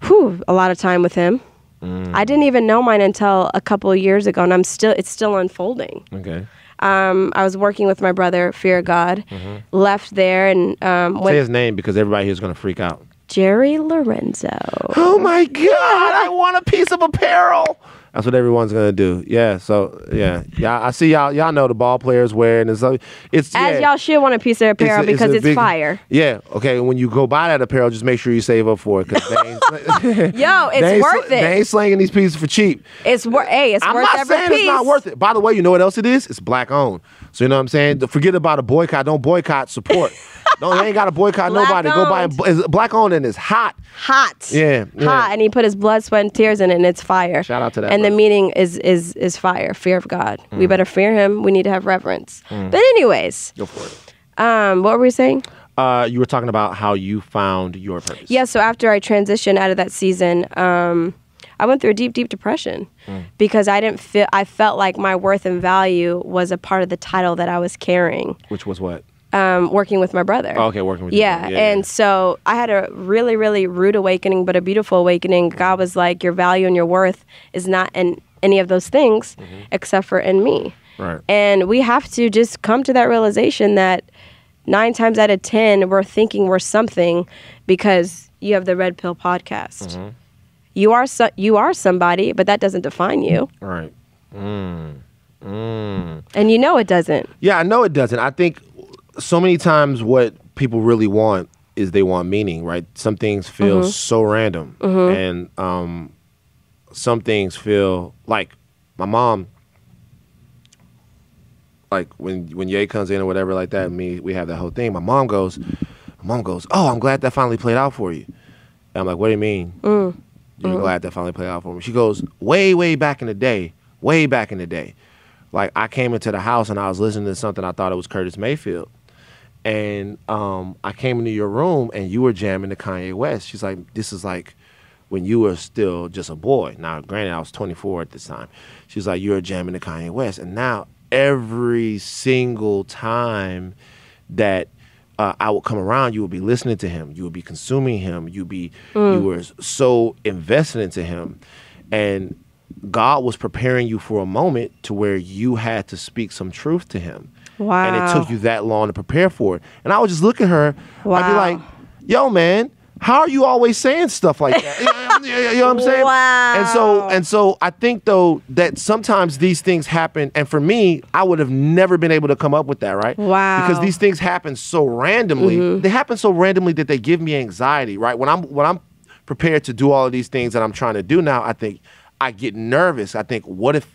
Whew, a lot of time with him. Mm. I didn't even know mine until a couple of years ago, and I'm still it's still unfolding. Okay. Um, I was working with my brother, Fear of God, left there, and um, Say his name because everybody here's gonna freak out. Jerry Lorenzo. Oh my God! I want a piece of apparel. That's what everyone's gonna do. Yeah. So yeah, yeah. I see y'all. Y'all know the ball players wearing and stuff. It's As yeah. y'all should want a piece of It's a- apparel because it's big- fire. Yeah. Okay. When you go buy that apparel, just make sure you save up for it because they, ain't- Yo, it's they worth sl- it. They ain't slanging these pieces for cheap. It's worth. Hey, it's I'm worth not every saying piece. it's not worth it. By the way, you know what else it is? It's black owned. So you know what I'm saying? Forget about a boycott. Don't boycott. Support. no, you ain't got to boycott Black nobody. Go buy. owned. It's black owned and it's hot. hot. Yeah, yeah. Hot. And he put his blood, sweat, and tears in it, and it's fire. Shout out to that And the meaning is is is fire, fear of God. Mm. We better fear him. We need to have reverence. But anyways, Go for it. um, what were we saying? Uh, you were talking about how you found your purpose. Yeah, so after I transitioned out of that season, um, I went through a deep, deep depression Mm. because I didn't feel I felt like my worth and value was a part of the title that I was carrying, Which was what? Um, working with my brother. Oh, okay, working with yeah, brother. and so I had a really, really rude awakening, but a beautiful awakening. God was like, "Your value and your worth is not in any of those things except for in me. Right. And we have to just come to that realization that nine times out of 10, we're thinking we're something because you have the Red Pill podcast. You are so, you are somebody, but that doesn't define you. Right. Mm. Mm. And you know it doesn't. Yeah, I know it doesn't. I think so many times what people really want is they want meaning, right? Some things feel mm-hmm. so random, mm-hmm. and um, some things feel like my mom. Like when when Ye comes in or whatever like that, me we have that whole thing. My mom goes, my mom goes, "Oh, I'm glad that finally played out for you." And I'm like, "What do you mean? Mm. You're mm-hmm. glad that finally played out for me?" She goes, "Way, way back in the day, way back in the day, like I came into the house and I was listening to something I thought it was Curtis Mayfield, and um, I came into your room and you were jamming to Kanye West. She's like, "This is like." When you were still just a boy. Now, granted, I was 24 at this time. She's like, you're jamming to Kanye West. And now, every single time that uh, I would come around, you would be listening to him, you would be consuming him, you be you were so invested into him, and God was preparing you for a moment to where you had to speak some truth to him. And it took you that long to prepare for it. And I would just look at her, I'd be like, "Yo, man." How are you always saying stuff like that? You know- you know what I'm saying? And so Wow. and so I think though that sometimes these things happen, and for me, I would have never been able to come up with that, right? Wow. Because these things happen so randomly. Mm-hmm. They happen so randomly that they give me anxiety, right? When I'm when I'm prepared to do all of these things that I'm trying to do now, I think I get nervous. I think, what if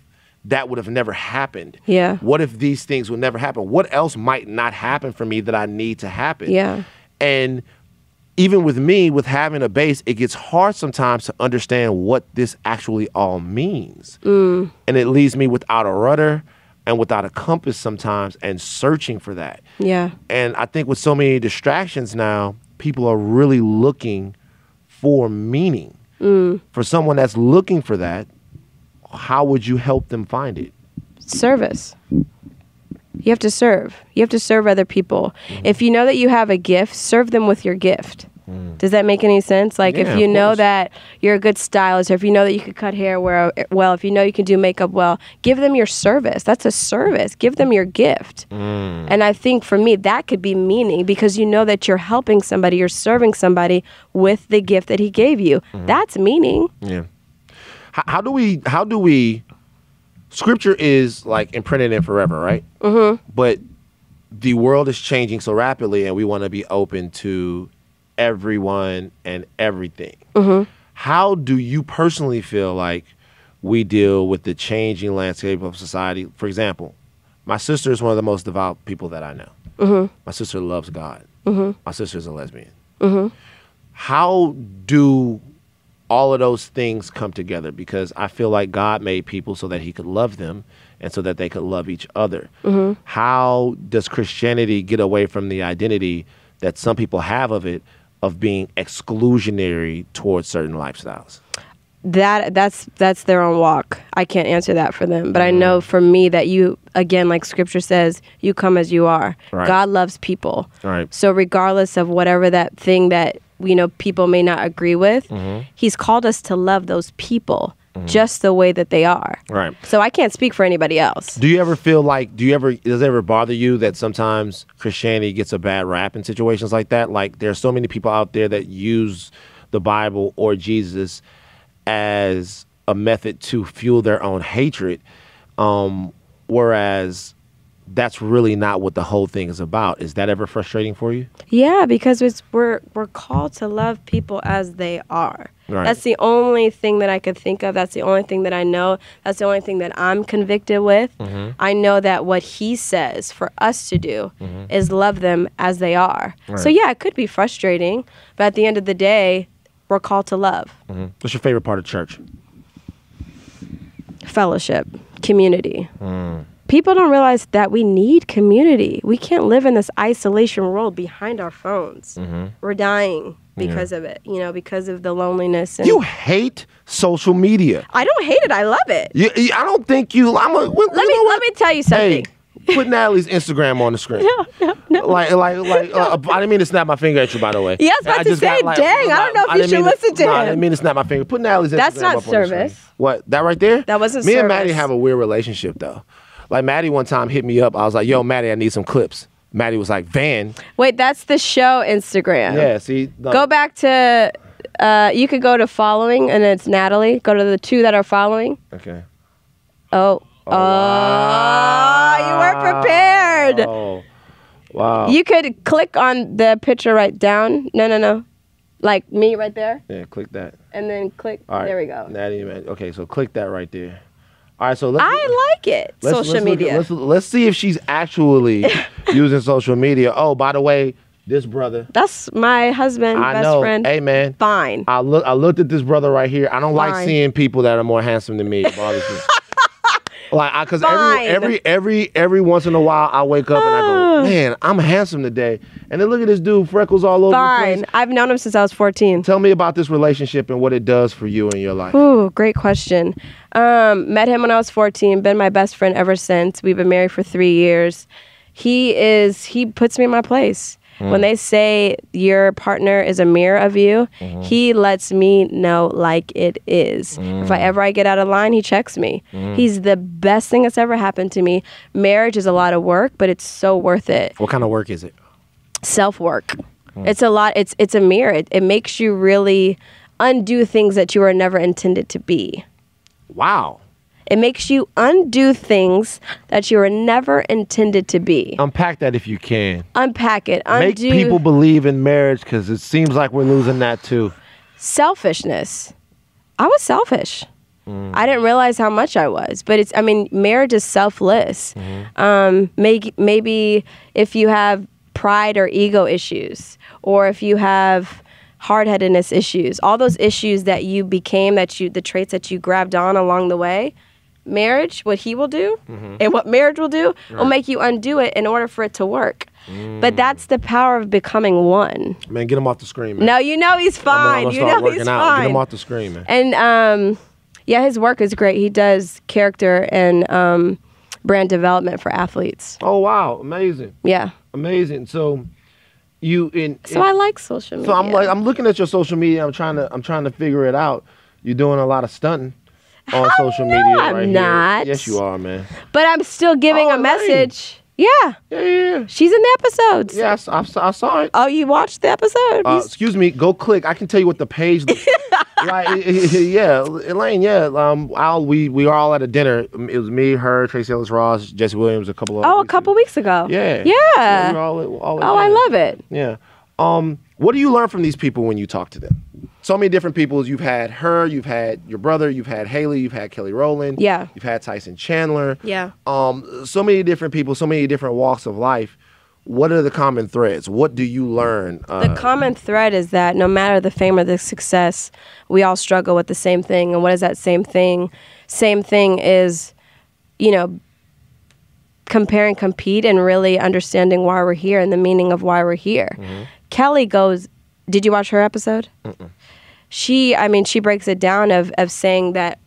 that would have never happened? Yeah. What if these things would never happen? What else might not happen for me that I need to happen? Yeah. And even with me, with having a base, it gets hard sometimes to understand what this actually all means. Mm. And it leaves me without a rudder and without a compass sometimes and searching for that. Yeah. And I think with so many distractions now, people are really looking for meaning. Mm. For someone that's looking for that, how would you help them find it? service. You have to serve. You have to serve other people. Mm-hmm. If you know that you have a gift, serve them with your gift. Does that make any sense? Like Mm. Yeah, if you know that you're a good stylist, or if you know that you could cut hair well, well, if you know you can do makeup well, give them your service. That's a service. Give them your gift. Mm. And I think for me, that could be meaning because you know that you're helping somebody, you're serving somebody with the gift that he gave you. Mm-hmm. That's meaning. Yeah. How, how do we? How do we? Scripture is like imprinted in forever, right? Mm-hmm. But the world is changing so rapidly, and we want to be open to everyone and everything. Mm-hmm. How do you personally feel like we deal with the changing landscape of society? For example, my sister is one of the most devout people that I know. Mm-hmm. My sister loves God. Mm-hmm. My sister is a lesbian. How do all of those things come together? Because I feel like God made people so that He could love them and so that they could love each other. How does Christianity get away from the identity that some people have of it of being exclusionary towards certain lifestyles? that that's that's their own walk. I can't answer that for them, but I Mm-hmm. know for me that you again like scripture says, you come as you are. Right. God loves people. Right. So regardless of whatever that thing that you know people may not agree with, Mm-hmm. he's called us to love those people just the way that they are. Right. So I can't speak for anybody else. Do you ever feel like do you ever does it ever bother you that sometimes Christianity gets a bad rap in situations like that? Like there's so many people out there that use the Bible or Jesus as a method to fuel their own hatred. Um, whereas that's really not what the whole thing is about. Is that ever frustrating for you? Yeah, because it's we're we're called to love people as they are. Right. That's the only thing that I could think of. That's the only thing that I know. That's the only thing that I'm convicted with. Mm-hmm. I know that what he says for us to do is love them as they are. So Mm-hmm. Yeah, it could be frustrating, but at the end of the day, we're called to love, What's your favorite part of church? fellowship, community. Mm. People don't realize that we need community. We can't live in this isolation world behind our phones. Mm-hmm. We're dying because of it, you know, because of the loneliness. And You hate social media. I don't hate it. I love it. You, you- I don't think you. I'm a. Let Let me let me tell you something. Hey, put Natalie's Instagram on the screen. No, no, no. Like, like, like. Uh, I didn't mean to snap my finger at you, by the way. Yes, I was about to say, like, dang, I don't know if you should listen to no, I him. didn't mean to snap my finger. Put Natalie's Instagram That's not up on the service. What? That right there? That wasn't Me and Maddie have a weird relationship though. Like Maddie one time hit me up. I was like, "Yo, Maddie, I need some clips." Maddie was like, "Van." Wait, that's the show Instagram. Yeah. See. Go back to. Uh, you could go to following, and it's Natalie. Go to the two that are following. Okay. Oh. Oh, you weren't prepared. Oh. Wow. You could click on the picture right down. No, no, no. Like me right there. yeah. Click that. And then click. All right. There we go. Natty, man. Okay, so click that right there. All right, so let's. I like it. let's- Social let's look at- media. let's, let's see if she's actually using social media. Oh, by the way, this brother. That's my husband, I best know. friend. Hey, man. Fine. I look. I looked at this brother right here. I don't like seeing people that are more handsome than me. Me. Like, because every every every every once in a while, I wake up and I go, man, I'm handsome today. And then look at this dude, freckles all over the Fine. place. I've known him since I was 14. Tell me about this relationship and what it does for you in your life. Ooh, great question. Um, met him when I was 14. Been my best friend ever since. We've been married for three years. He is. He puts me in my place. When they say your partner is a mirror of you, mm-hmm. he lets me know like it is. If I mm. ever I get out of line, he checks me. Mm. He's the best thing that's ever happened to me. Marriage is a lot of work, but it's so worth it What kind of work is it? self work. Mm. It's a lot. It's it's a mirror. It, it makes you really undo things that you were never intended to be. Wow. It makes you undo things that you were never intended to be. Unpack that if you can. Unpack it. Make people believe in marriage because it seems like we're losing that too. selfishness. I was selfish. I didn't realize how much I was, but it's. I mean, marriage is selfless. Um, maybe maybe if you have pride or ego issues, or if you have hard-headedness issues, all those issues that you became, that you the traits that you grabbed on along the way, marriage, what he will do, and what marriage will do, will make you undo it in order for it to work. But that's the power of becoming one. Man, get him off the screen, man. No, you know he's I'm gonna- I'm fine. gonna you know he's out. fine. Get him off the screen, man. And um, yeah, his work is great. He does character and um, brand development for athletes. Oh wow, amazing, Yeah. amazing. So you in? So I like social media. so I'm like I'm looking at your social media. I'm trying to I'm trying to figure it out. You're doing a lot of stunting on social no, media. I'm right not. Here. Yes, you are, man. but I'm still giving Oh, a message. Yeah, Yeah, yeah, yeah. she's in the episodes. Yes, I, saw- I saw it. Oh, you watched the episode? Uh, excuse me. Go click. I can tell you what the page. Looks like. yeah, Elaine. Yeah, um, I'll, we we are all at a dinner. It was me, her, Tracee Ellis Ross, Jesse Williams, a couple of. oh, a couple weeks ago. Yeah. Yeah. we were all all oh, I love it. Yeah. Um, what do you learn from these people when you talk to them? So many different people. You've had her, you've had your brother, you've had Hailey, you've had Kelly Rowland. Yeah. You've had Tyson Chandler. Yeah. Um, so many different people, so many different walks of life. What are the common threads? What do you learn? Uh, The common thread is that no matter the fame or the success, we all struggle with the same thing. And what is that same thing? Same thing is, you know, compare and compete and really understanding why we're here and the meaning of why we're here. Kelly goes, Did you watch her episode? She, I mean, she breaks it down of, of saying that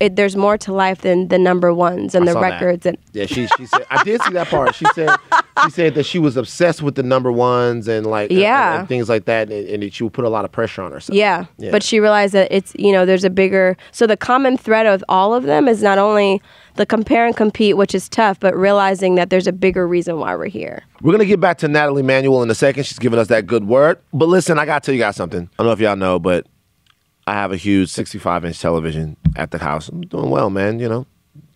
it, there's more to life than the number ones and I the saw that. records and yeah, she she said I did see that part. She said she said that she was obsessed with the number ones and like Yeah. and, things like that, and, and that she would put a lot of pressure on herself. Yeah. Yeah. But she realized that it's, you know, there's a bigger. So the common thread of all of them is not only the compare and compete, which is tough, but realizing that there's a bigger reason why we're here. We're gonna get back to Natalie Manuel in a second. She's giving us that good word. But listen, I gotta tell you guys something. I don't know if y'all know, but I have a huge 65 inch television at the house. I'm doing well, man. You know,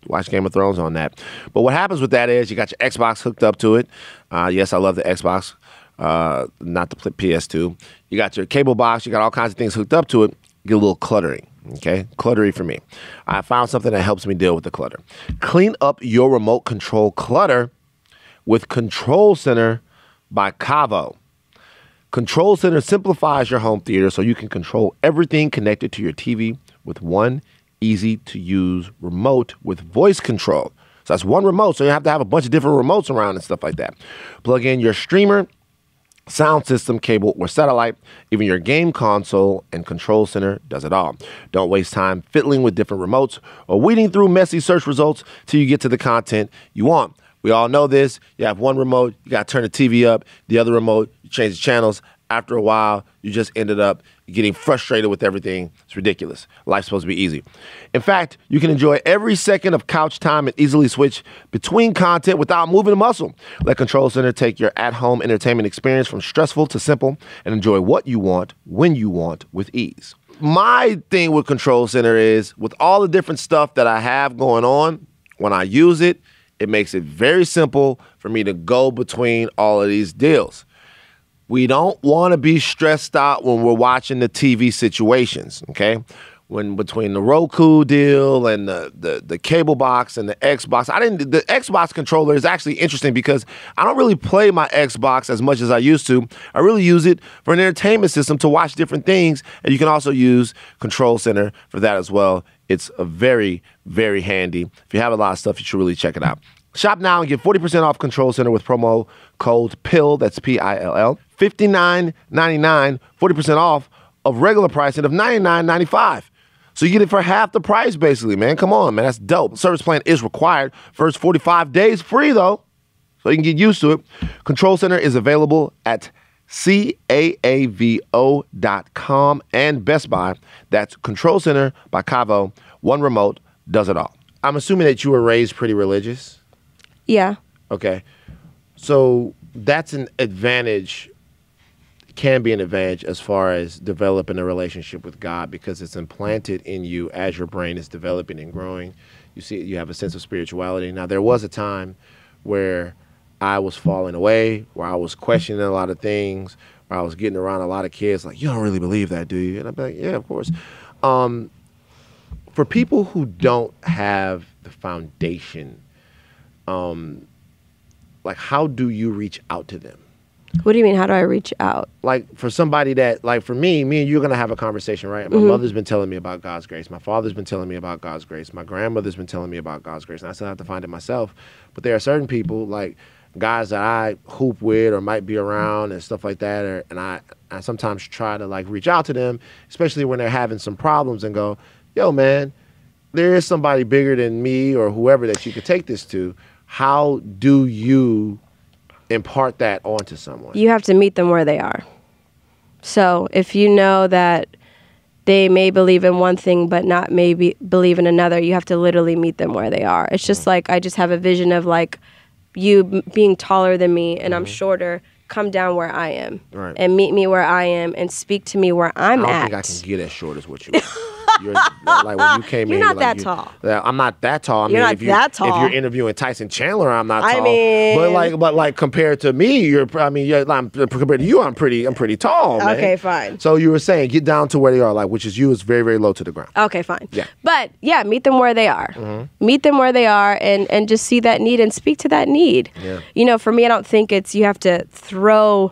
watch Game of Thrones on that. But what happens with that is you got your Xbox hooked up to it. Uh, yes, I love the Xbox, uh, not the PS2. You got your cable box. You got all kinds of things hooked up to it. Get a little cluttering. Okay, cluttery for me. I found something that helps me deal with the clutter. Clean up your remote control clutter with Control Center by Caavo. Control Center simplifies your home theater so you can control everything connected to your TV with one easy to use remote with voice control. So that's one remote, so you don't have to have a bunch of different remotes around and stuff like that. Plug in your streamer, sound system, cable, or satellite, even your game console, and Control Center does it all. Don't waste time fiddling with different remotes or weeding through messy search results till you get to the content you want. We all know this. You have one remote, you got to turn the TV up. The other remote, you change the channels. After a while, you just ended up getting frustrated with everything. It's ridiculous. Life's supposed to be easy. In fact, you can enjoy every second of couch time and easily switch between content without moving a muscle. Let Control Center take your at home entertainment experience from stressful to simple and enjoy what you want when you want with ease. My thing with Control Center is with all the different stuff that I have going on, when I use it, it makes it very simple for me to go between all of these deals. We don't want to be stressed out when we're watching the TV situations, okay? When between the Roku deal and the, the the cable box and the Xbox, I didn't the Xbox controller is actually interesting because I don't really play my Xbox as much as I used to. I really use it for an entertainment system to watch different things, and you can also use Control Center for that as well. It's a very, very handy. If you have a lot of stuff, you should really check it out. Shop now and get 40% off Control Center with promo code PILL, that's P I L L, $59.99, 40% off of regular price pricing of $99.95. So you get it for half the price, basically, man. Come on, man. That's dope. Service plan is required. First 45 days free, though. So you can get used to it. Control Center is available at caavo.com and Best Buy. That's Control Center by Caavo. One remote does it all. I'm assuming that you were raised pretty religious. Yeah. Okay. So that's an advantage, can be an advantage as far as developing a relationship with God because it's implanted in you as your brain is developing and growing. You see, you have a sense of spirituality. Now, there was a time where I was falling away, where I was questioning a lot of things, where I was getting around a lot of kids like, you don't really believe that, do you? And I'd be like, yeah, of course. Um, for people who don't have the foundation, um, like how do you reach out to them? What do you mean? How do I reach out? Like for somebody that, like for me, me and you're gonna have a conversation, right? My mother's been telling me about God's grace. My father's been telling me about God's grace. My grandmother's been telling me about God's grace, and I still have to find it myself. But there are certain people, like guys that I hoop with or might be around and stuff like that, or, and I, I sometimes try to like reach out to them, especially when they're having some problems, and go, "Yo, man, there is somebody bigger than me or whoever that you could take this to. How do you impart that onto someone? You have to meet them where they are. So if you know that they may believe in one thing but not maybe believe in another, you have to literally meet them where they are. It's mm-hmm. just like I just have a vision of like you being taller than me and I'm shorter. Come down where I am Mm-hmm. Right. and meet me where I am and speak to me where I'm I don't at. think I can get as short as what you. You're, like when you came You're in, not like, that you- tall. I'm not that tall. I You're mean, not if you, that If tall. you're interviewing Tyson Chandler, I'm not I tall. mean- but like, but like compared to me, you're. I mean, you're, I'm, compared to you, I'm pretty. I'm pretty tall. man. Okay, fine. So you were saying get down to where they are, like which is you is very very low to the ground. Okay, fine. Yeah. But yeah, meet them where they are. Mm-hmm. Meet them where they are and and just see that need and speak to that need. Yeah. You know, for me I don't think it's you have to throw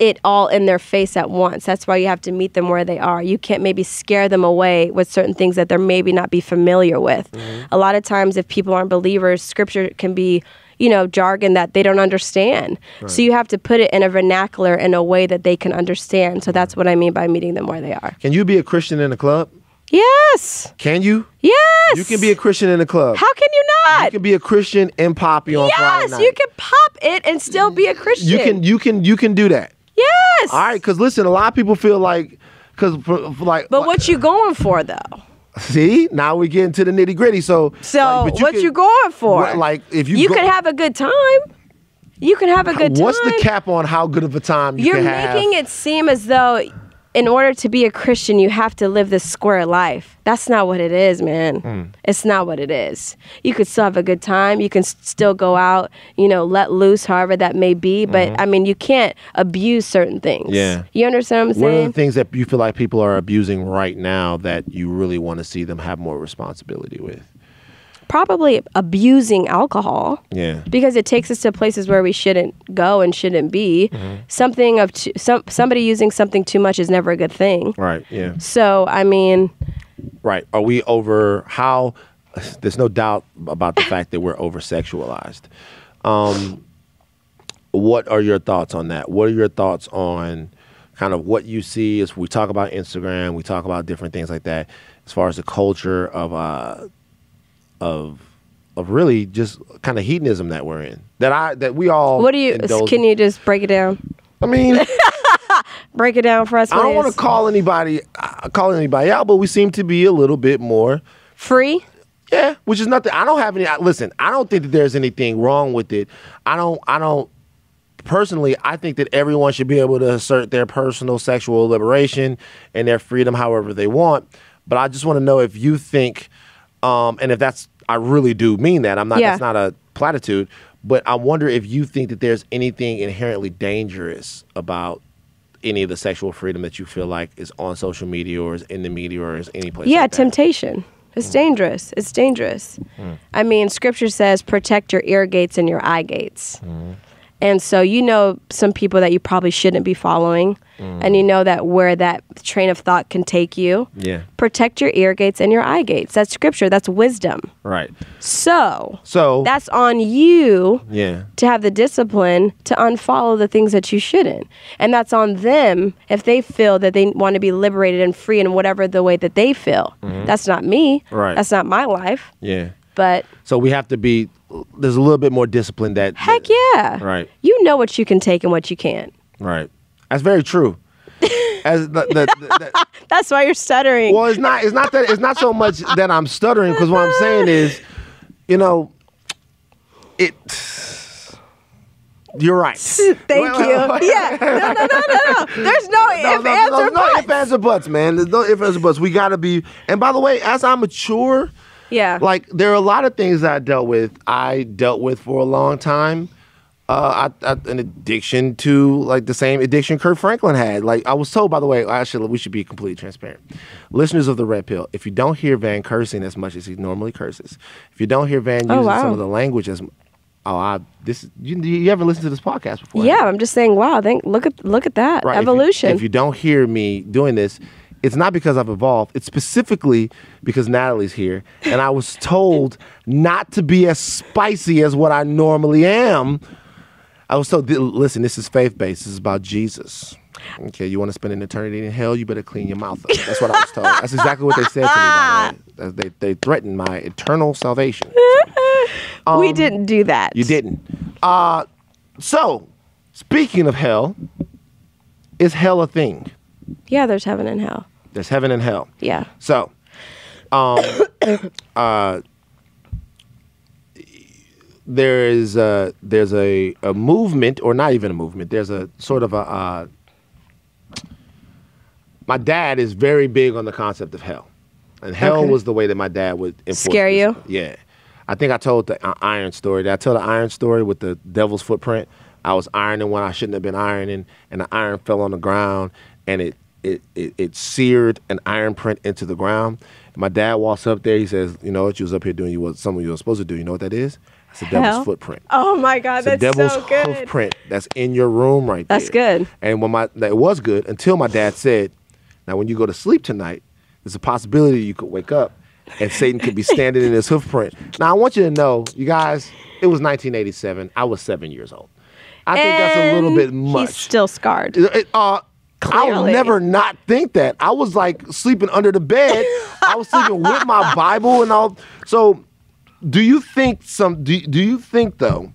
it all in their face at once. That's why you have to meet them where they are. You can't maybe scare them away with certain things that they're maybe not be familiar with. Mm-hmm. A lot of times if people aren't believers, scripture can be you know, jargon that they don't understand. So you have to put it in a vernacular in a way that they can understand. So that's what I mean by meeting them where they are. Can you be a Christian in a club? Yes. Can you? Yes. You can be a Christian in a club. How can you not? You can be a Christian in Poppy on Friday yes, night. you can pop it and still be a Christian. You can. You can. You can do that. Yes. All right. Because listen, a lot of people feel like, because like. But what you going for though? See, now we get into the nitty gritty. So. So like, but what can- you going for? what- like if you. you go- can have a good time. You can have a good time. What's the cap on how good of a time you You're can have? making it seem as though in order to be a Christian, you have to live this square life. That's not what it is, man. Hmm. It's not what it is. You could still have a good time. You can still go out, you know, let loose, however that may be. But I mean, you can't abuse certain things. Mm-hmm. Yeah. You understand what I'm What are saying? the things that you feel like people are abusing right now that you really want to see them have more responsibility with? Probably abusing alcohol. Yeah. because it takes us to places where we shouldn't go and shouldn't be. Mm-hmm. Something of too, some somebody using something too much is never a good thing. Right. Yeah. So I mean, Right. Are we over how? There's no doubt about the fact that we're over sexualized. Um, what are your thoughts on that? What are your thoughts on kind of what you see as we talk about Instagram, we talk about different things like that, as far as the culture of uh, of of really just kind of hedonism that we're in. That I that we all. What do you? indulge Can you just break it down? I mean, Break it down for us. I don't want to call anybody uh, call anybody out, but we seem to be a little bit more. Free. Yeah, which is nothing. I don't have any. I- Listen, I don't think that there's anything wrong with it. I don't. I don't. Personally, I think that everyone should be able to assert their personal sexual liberation and their freedom however they want. But I just want to know if you think, um, and if that's, I really do mean that. I'm not. Yeah. That's not a platitude. But I wonder if you think that there's anything inherently dangerous about any of the sexual freedom that you feel like is on social media or is in the media or is any place. Yeah, like temptation. It's hmm. dangerous. It's dangerous. Hmm. I mean, scripture says protect your ear gates and your eye gates. Hmm. And so you know some people that you probably shouldn't be following, mm. and you know that where that train of thought can take you. Yeah. Protect your ear gates and your eye gates. That's scripture. That's wisdom. Right. So So that's on you yeah. to have the discipline to unfollow the things that you shouldn't. And that's on them if they feel that they want to be liberated and free in whatever the way that they feel. Mm-hmm. That's not me. Right. That's not my life. Yeah. But So we have to be. There's a little bit more discipline that. heck yeah. Right. You know what you can take and what you can't. Right. That's very true. As the, the, the, the- That's why you're stuttering. well, it's not. It's not that. It's not so much that I'm stuttering because what I'm saying is, you know, it. You're right. Thank Well, you. yeah. No, no, no, no, no. There's no, No, if, no, answer, no, no buts. ifs, ands, or buts, man. There's no ifs, ands, or buts. We gotta be. And by the way, as I mature, Yeah. like there are a lot of things that I dealt with. I dealt with for a long time. Uh, I, I, an addiction to like the same addiction Kirk Franklin had. Like I was told, by the way, actually we should be completely transparent. Listeners of the Red Pill, if you don't hear Van cursing as much as he normally curses, if you don't hear Van using Oh, some of the language as, oh, I this you, you ever listened to this podcast before? yeah, I'm just saying, wow, think look at look at that. Right, if you- Evolution. If you, don't hear me doing this, it's not because I've evolved. It's specifically because Natalie's here, and I was told not to be as spicy as what I normally am. I was told, listen, this is faith based. This is about Jesus. Okay, you want to spend an eternity in hell? You better clean your mouth up. That's what I was told. That's exactly what they said to me. By the way. They they threatened my eternal salvation. we didn't do that. um, You didn't. Uh, so, speaking of hell, is hell a thing? Yeah, there's heaven and hell. There's heaven and hell. Yeah. So, um, uh, there is a, there's a, a movement, or not even a movement. There's a sort of a. Uh, my dad is very big on the concept of hell, and hell Okay. was the way that my dad would enforce Scare this. you? Yeah, I think I told the uh, iron story. Did I tell the iron story with the devil's footprint? I was ironing when I shouldn't have been ironing, and the iron fell on the ground, and it it it, it seared an iron print into the ground. My dad walks up there. He says, "You know what? You was up here doing you what of you were supposed to do. You know what that is? That's the Hell? devil's footprint." Oh my God, It's the that's devil's so good. hoof print that's in your room right That's there. That's good. And when my that was good until my dad said, "Now when you go to sleep tonight, there's a possibility you could wake up and Satan could be standing in his hoof print." Now I want you to know, you guys, it was 1987. I was seven years old. I think that's a little bit much. He's still scarred. It- uh, I'll never not think that. I was like sleeping under the bed. I was sleeping with my Bible and all. So, do you think some? Do, do you think though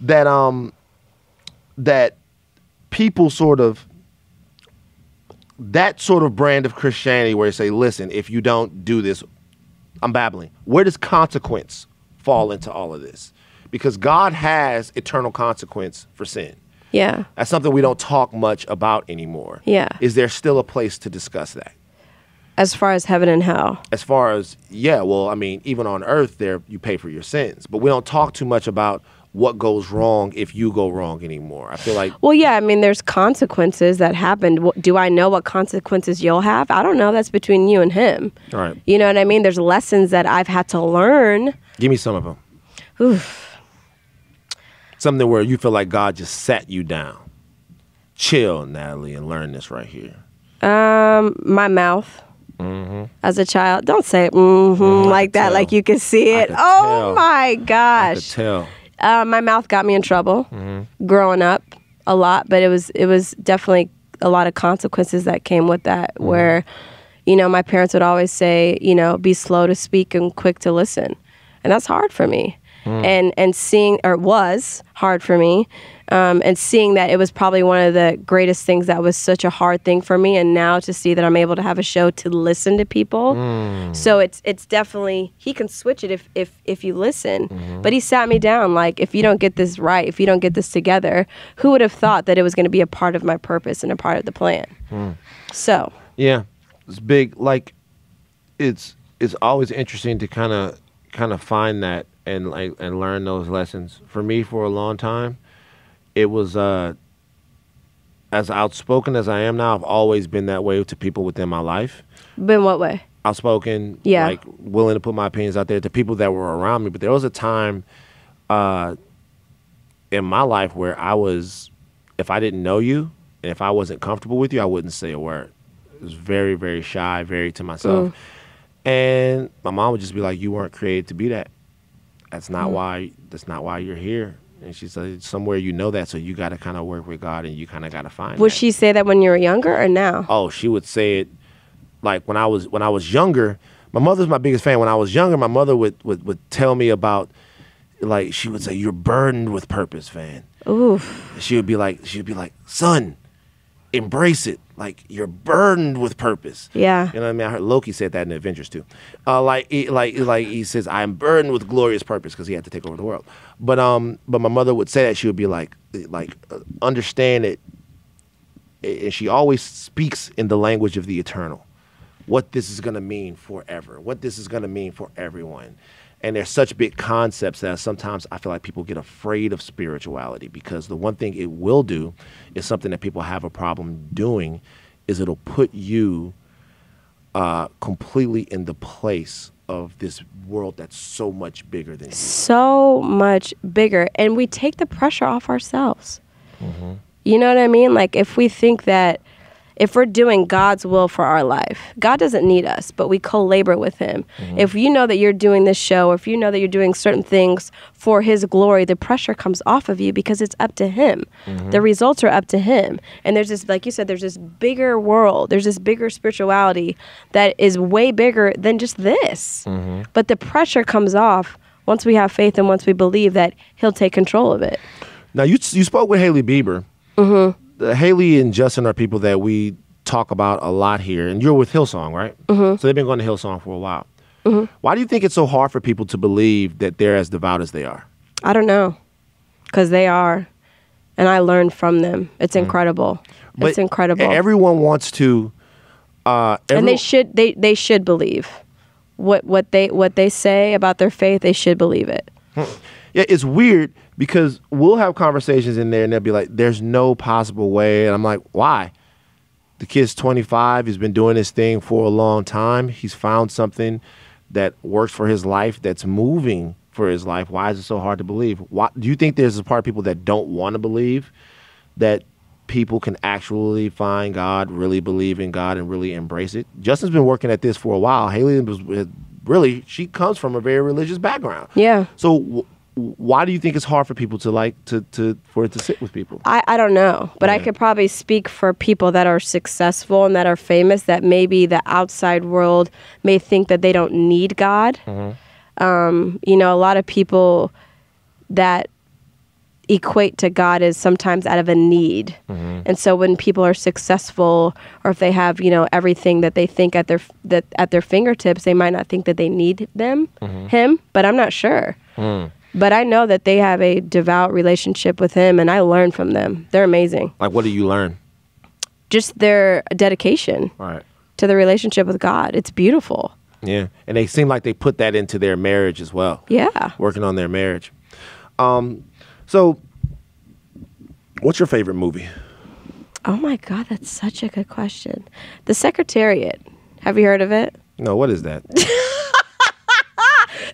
that um that people sort of that sort of brand of Christianity where they say, listen, if you don't do this, I'm babbling. Where does consequence fall into all of this? Because God has eternal consequence for sin. Yeah. That's something we don't talk much about anymore. Yeah. Is there still a place to discuss that? As far as heaven and hell. As far as yeah, well, I mean, even on earth there you pay for your sins, but we don't talk too much about what goes wrong if you go wrong anymore. I feel like Well, yeah, I mean, there's consequences that happened. Do I know what consequences you'll have? I don't know. That's between you and him. all right, You know what I mean? There's lessons that I've had to learn. give me some of them. Oof. Something where you feel like God just sat you down. Chill, Natalie, and learn this right here. Um, my mouth. Mhm. As a child, don't say mm-hmm, like that, tell. like you can see it. Oh tell. my gosh! tell. Uh, my mouth got me in trouble Mm-hmm. growing up a lot, but it was it was definitely a lot of consequences that came with that. Mm-hmm. Where, you know, my parents would always say, you know, be slow to speak and quick to listen, and that's hard for me. Mm. and and seeing or was hard for me, um, and seeing that it was probably one of the greatest things that was such a hard thing for me, and now to see that I'm able to have a show to listen to people. Mm. So it's it's definitely he can switch it if if if you listen. Mm-hmm. But he sat me down like if you don't get this right, if you don't get this together, who would have thought that it was going to be a part of my purpose and a part of the plan? Mm. So Yeah, it's big. Like, it's it's always interesting to kind of kind of find that and like and learn those lessons. For me, for a long time, it was uh as outspoken as I am now. I've always been that way to people within my life. Been what way? Outspoken, Yeah. like willing to put my opinions out there to people that were around me. But there was a time uh in my life where I was, if I didn't know you and if I wasn't comfortable with you, I wouldn't say a word. I was very, very shy, very to myself. And my mom would just be like, "You weren't created to be that. That's not mm. why. That's not why you're here." And she said, "Somewhere you know that, so you got to kind of work with God, and you kind of got to find." Would that." she say that when you were younger or now? oh she would say it like when i was when i was younger my mother's my biggest fan when i was younger my mother would would, would tell me about like she would say you're burdened with purpose fan Oof. she would be like she would be like son embrace it like you're burdened with purpose. Yeah. you know what i mean? I heard loki said that in avengers too. Uh, like he, like like he says i'm burdened with glorious purpose because he had to take over the world. But um but my mother would say that she would be like like uh, understand it and she always speaks in the language of the eternal. What this is going to mean forever. What this is going to mean for everyone and there's such big concepts that sometimes i feel like people get afraid of spirituality because the one thing it will do is something that people have a problem doing is it'll put you uh, completely in the place of this world that's so much bigger than you So much bigger. And we take the pressure off ourselves. You know what I mean? Like if we think that if we're doing God's will for our life, God doesn't need us, but we co labor with Him. Mm-hmm. If you know that you're doing this show, or if you know that you're doing certain things for His glory, the pressure comes off of you because it's up to Him. Mm-hmm. The results are up to Him. And there's this, like you said, there's this bigger world, there's this bigger spirituality that is way bigger than just this. Mm-hmm. But the pressure comes off once we have faith and once we believe that He'll take control of it. Now you you spoke with Hailey Bieber. Mm-hmm. Hailey and Justin are people that we talk about a lot here, and you're with Hillsong, right? Mm-hmm. So they've been going to Hillsong for a while. Mm-hmm. Why do you think it's so hard for people to believe that they're as devout as they are? I don't know, because they are, and I learned from them. It's incredible. it's incredible, Everyone wants to. Uh, and they should they they should believe what what they what they say about their faith. They should believe it. Yeah, it's weird because we'll have conversations in there and they'll be like, there's no possible way. And I'm like, why? The kid's 25. He's been doing this thing for a long time. He's found something that works for his life, that's moving for his life. Why is it so hard to believe? Why, do you think there's a part of people that don't want to believe that people can actually find God, really believe in God, and really embrace it? Justin's been working at this for a while. Hailey was really, she comes from a very religious background. Yeah. So why do you think it's hard for people to like to to for it to sit with people? I, I don't know, but I could probably speak for people that are successful and that are famous that maybe the outside world may think that they don't need God. Mm-hmm. Um, you know, a lot of people that equate to God is sometimes out of a need. Mm-hmm. And so when people are successful or if they have, you know, everything that they think at their that at their fingertips, they might not think that they need them mm-hmm. him, but I'm not sure. Mm. But I know that they have a devout relationship with him and I learn from them. They're amazing. Like, what do you learn? Just their dedication right. to the relationship with God. It's beautiful. Yeah, and they seem like they put that into their marriage as well. Yeah. Working on their marriage. Um, so what's your favorite movie? Oh my God, that's such a good question. The Secretariat. Have you heard of it? No, what is that?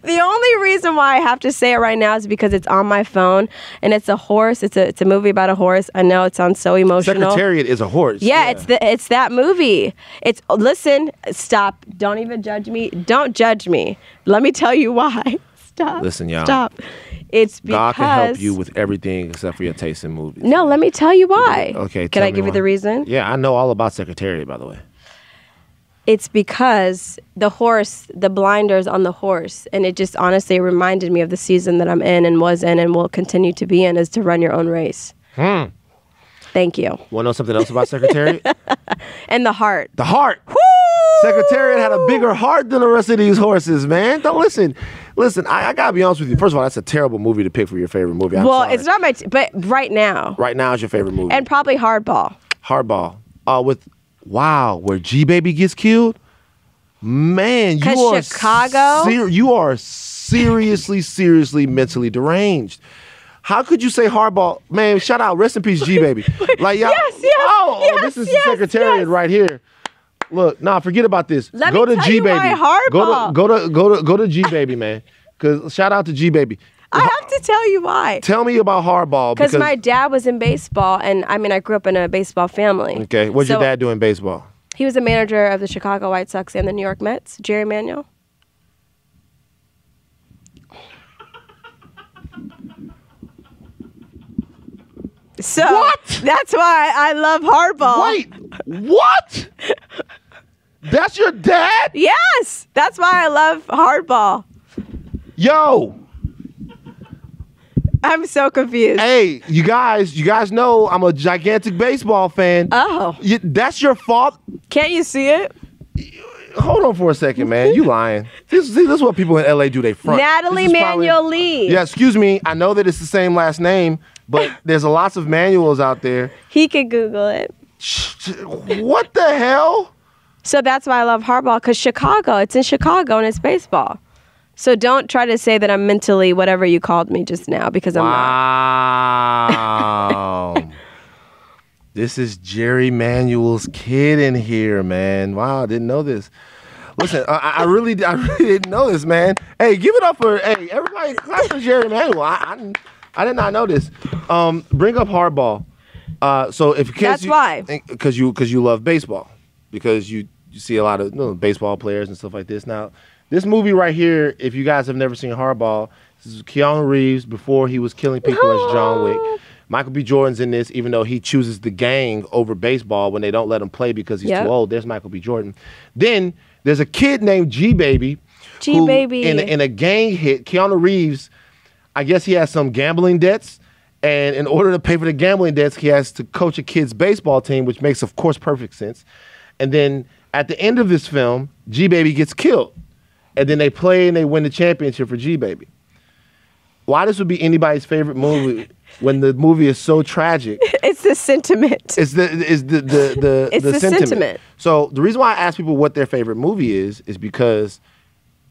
The only reason why I have to say it right now is because it's on my phone and it's a horse. It's a it's a movie about a horse. I know it sounds so emotional. Secretariat is a horse. Yeah, it's the it's that movie. It's listen, stop. Don't even judge me. Don't judge me. Let me tell you why. Stop. Listen, y'all. Stop. It's because God can help you with everything except for your taste in movies. No, let me tell you why. Okay. Can I give you the reason? Yeah, I know all about Secretariat, by the way. It's because the horse, the blinders on the horse, and it just honestly reminded me of the season that I'm in and was in and will continue to be in is to run your own race. Hmm. Thank you. Want to know something else about Secretariat? And the heart. the heart. Secretariat had a bigger heart than the rest of these horses, man. Don't listen. Listen, I, I gotta be honest with you. First of all, that's a terrible movie to pick for your favorite movie. I'm well, sorry. it's not my, t- but right now, right now. Is your favorite movie? and probably hardball. Hardball. Uh, with wow, where G Baby gets killed. Man, you are Chicago? ser- you are seriously, seriously mentally deranged. How could you say hardball? Man, shout out, rest in peace, G Baby. Like y'all, Yes, yes, oh, oh, yes, this is yes, the secretariat yes. right here. Look, nah, forget about this. Let go me to tell G you Baby. Go to go to go to go to G Baby, man. Cause shout out to G Baby. I have to tell you why. Tell me about hardball Because my dad was in baseball, and I mean, I grew up in a baseball family. Okay, what's your So- dad do in baseball? He was a manager of the Chicago White Sox and the New York Mets, Jerry Manuel. So What? that's why I love hardball. Wait, what? That's your dad? Yes, that's why I love hardball. Yo, I'm so confused. hey, you guys, you guys know I'm a gigantic baseball fan. oh, You- that's your fault. can't you see it? Hold on for a second, man. You lying? This, this is what people in LA do. They front. Natalie This is probably- Manuel Lee. Yeah, excuse me. I know that it's the same last name, but there's a lots of Manuels out there. He could Google it. What the hell? So that's why I love hardball because Chicago, it's in Chicago and it's baseball. So don't try to say that I'm mentally whatever you called me just now because I'm not. Wow. this is Jerry Manuel's kid in here, man. Wow, I didn't know this. Listen, I, I really, I really didn't know this, man. Hey, give it up for, hey, everybody, clap for Jerry Manuel. I, I, I did not know this. Um, bring up hardball. Uh, so if That's you, why. because you because you love baseball, because you you see a lot of you know, baseball players and stuff like this. Now, this movie right here, if you guys have never seen Hardball, this is Keanu Reeves before he was killing people as John Wick. Michael B. Jordan's in this, even though he chooses the gang over baseball when they don't let him play because he's Yep. too old. There's Michael B. Jordan. Then there's a kid named G Baby. G Baby. In, in a gang hit, Keanu Reeves, I guess he has some gambling debts. And in order to pay for the gambling debts, he has to coach a kid's baseball team, which makes, of course, perfect sense. And then at the end of this film, G Baby gets killed. And then they play and they win the championship for G Baby. Why this would be anybody's favorite movie when the movie is so tragic It's the sentiment. It's the is the the the, It's the sentiment. sentiment. So the reason why I ask people what their favorite movie is is because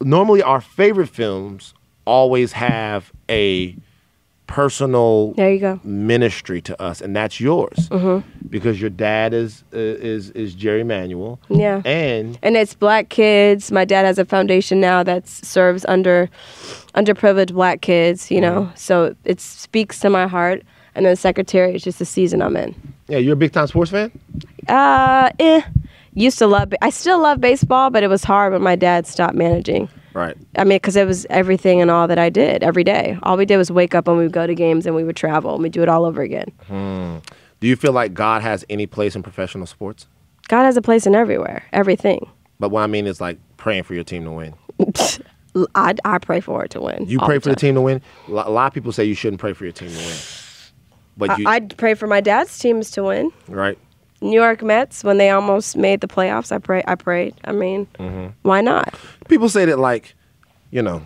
normally our favorite films always have a personal There you go. ministry to us, and that's yours Mm-hmm. because your dad is uh, is is Jerry Manuel. Yeah. and and it's black kids. My dad has a foundation now that serves under underprivileged black kids, you know. Mm-hmm. So it speaks to my heart. And then secretary is just the season I'm in. yeah, you're a big time sports fan. Uh, eh. Used to love. I still love baseball, but it was hard when my dad stopped managing. Right. I mean, because it was everything and all that I did every day. All we did was wake up and we would go to games and we would travel and we'd do it all over again. Hmm. Do you feel like God has any place in professional sports? God has a place in everywhere, everything. But what I mean is like praying for your team to win. I, I pray for it to win. You pray for the team to win. A lot of people say you shouldn't pray for your team to win. But you, I, I'd pray for my dad's teams to win. right? New York Mets when they almost made the playoffs. I pray. I prayed. I mean, Mm-hmm. why not? People say that like, you know,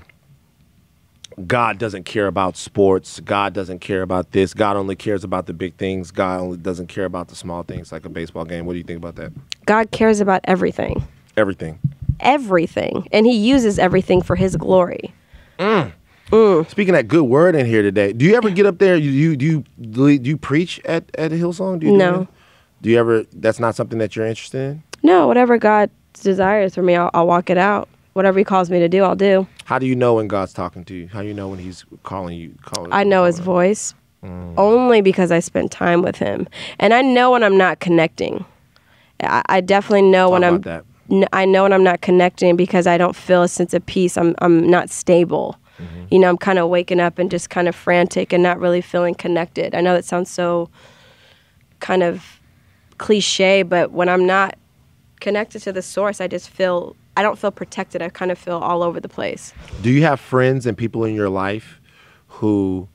God doesn't care about sports. God doesn't care about this. God only cares about the big things. God only doesn't care about the small things like a baseball game. What do you think about that? God cares about everything, Everything. everything, and He uses everything for His glory. Speaking that good word in here today, do you ever get up there? You you do you do you preach at at Hillsong? Do you No. that? Do you ever? That's not something that you're interested in. No, whatever God desires for me, I'll, I'll walk it out. Whatever He calls me to do, I'll do. How do you know when God's talking to you? How do you know when He's calling you? Calling. I know His voice mm. only because I spend time with Him, and I know when I'm not connecting. I, I definitely know Talk when I'm. that. I know when I'm not connecting because I don't feel a sense of peace. I'm I'm not stable. Mm-hmm. You know, I'm kind of waking up and just kind of frantic and not really feeling connected. I know that sounds so kind of cliche, but when I'm not connected to the source, I just feel I don't feel protected. I kind of feel all over the place. Do you have friends and people in your life who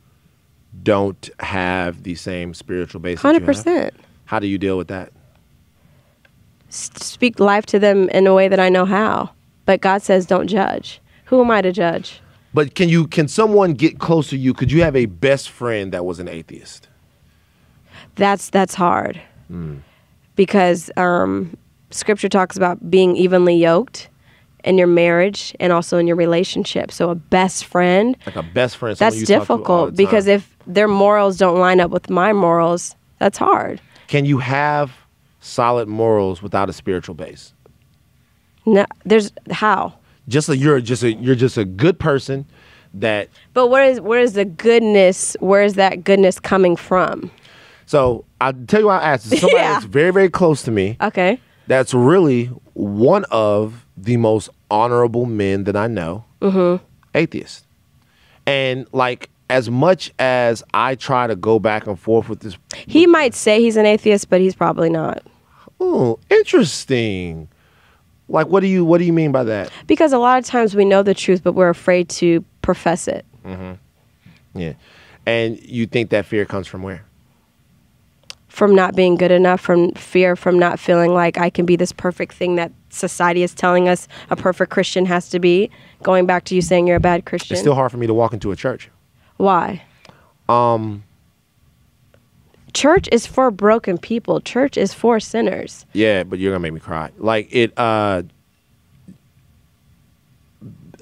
don't have the same spiritual base? you Hundred percent. How do you deal with that? Speak life to them in a way that I know how. But God says, don't judge. Who am I to judge? But can you can someone get close to you? Could you have a best friend that was an atheist? That's that's hard hmm. Because um, Scripture talks about being evenly yoked in your marriage and also in your relationship. So a best friend Like a best friend. that's you talk to difficult because if their morals don't line up with my morals, that's hard. can you have solid morals without a spiritual base? No, there's how. Just a, you're just a you're just a good person that But where is where is the goodness? Where is that goodness coming from? So I'll tell you why I asked. It's Somebody Yeah. that's very, very close to me. Okay. That's really one of the most honorable men that I know. Mm-hmm. Atheist. And like as much as I try to go back and forth with this, He might say he's an atheist, but he's probably not. oh, interesting. Like, what do you what do you mean by that? Because a lot of times we know the truth, but we're afraid to profess it. Yeah. And you think that fear comes from where? From not being good enough, from fear, from not feeling like I can be this perfect thing that society is telling us a perfect Christian has to be. Going back to you saying you're a bad Christian. It's still hard for me to walk into a church. Why? Um, Church is for broken people. Church is for sinners. Yeah, but you're gonna make me cry. Like it uh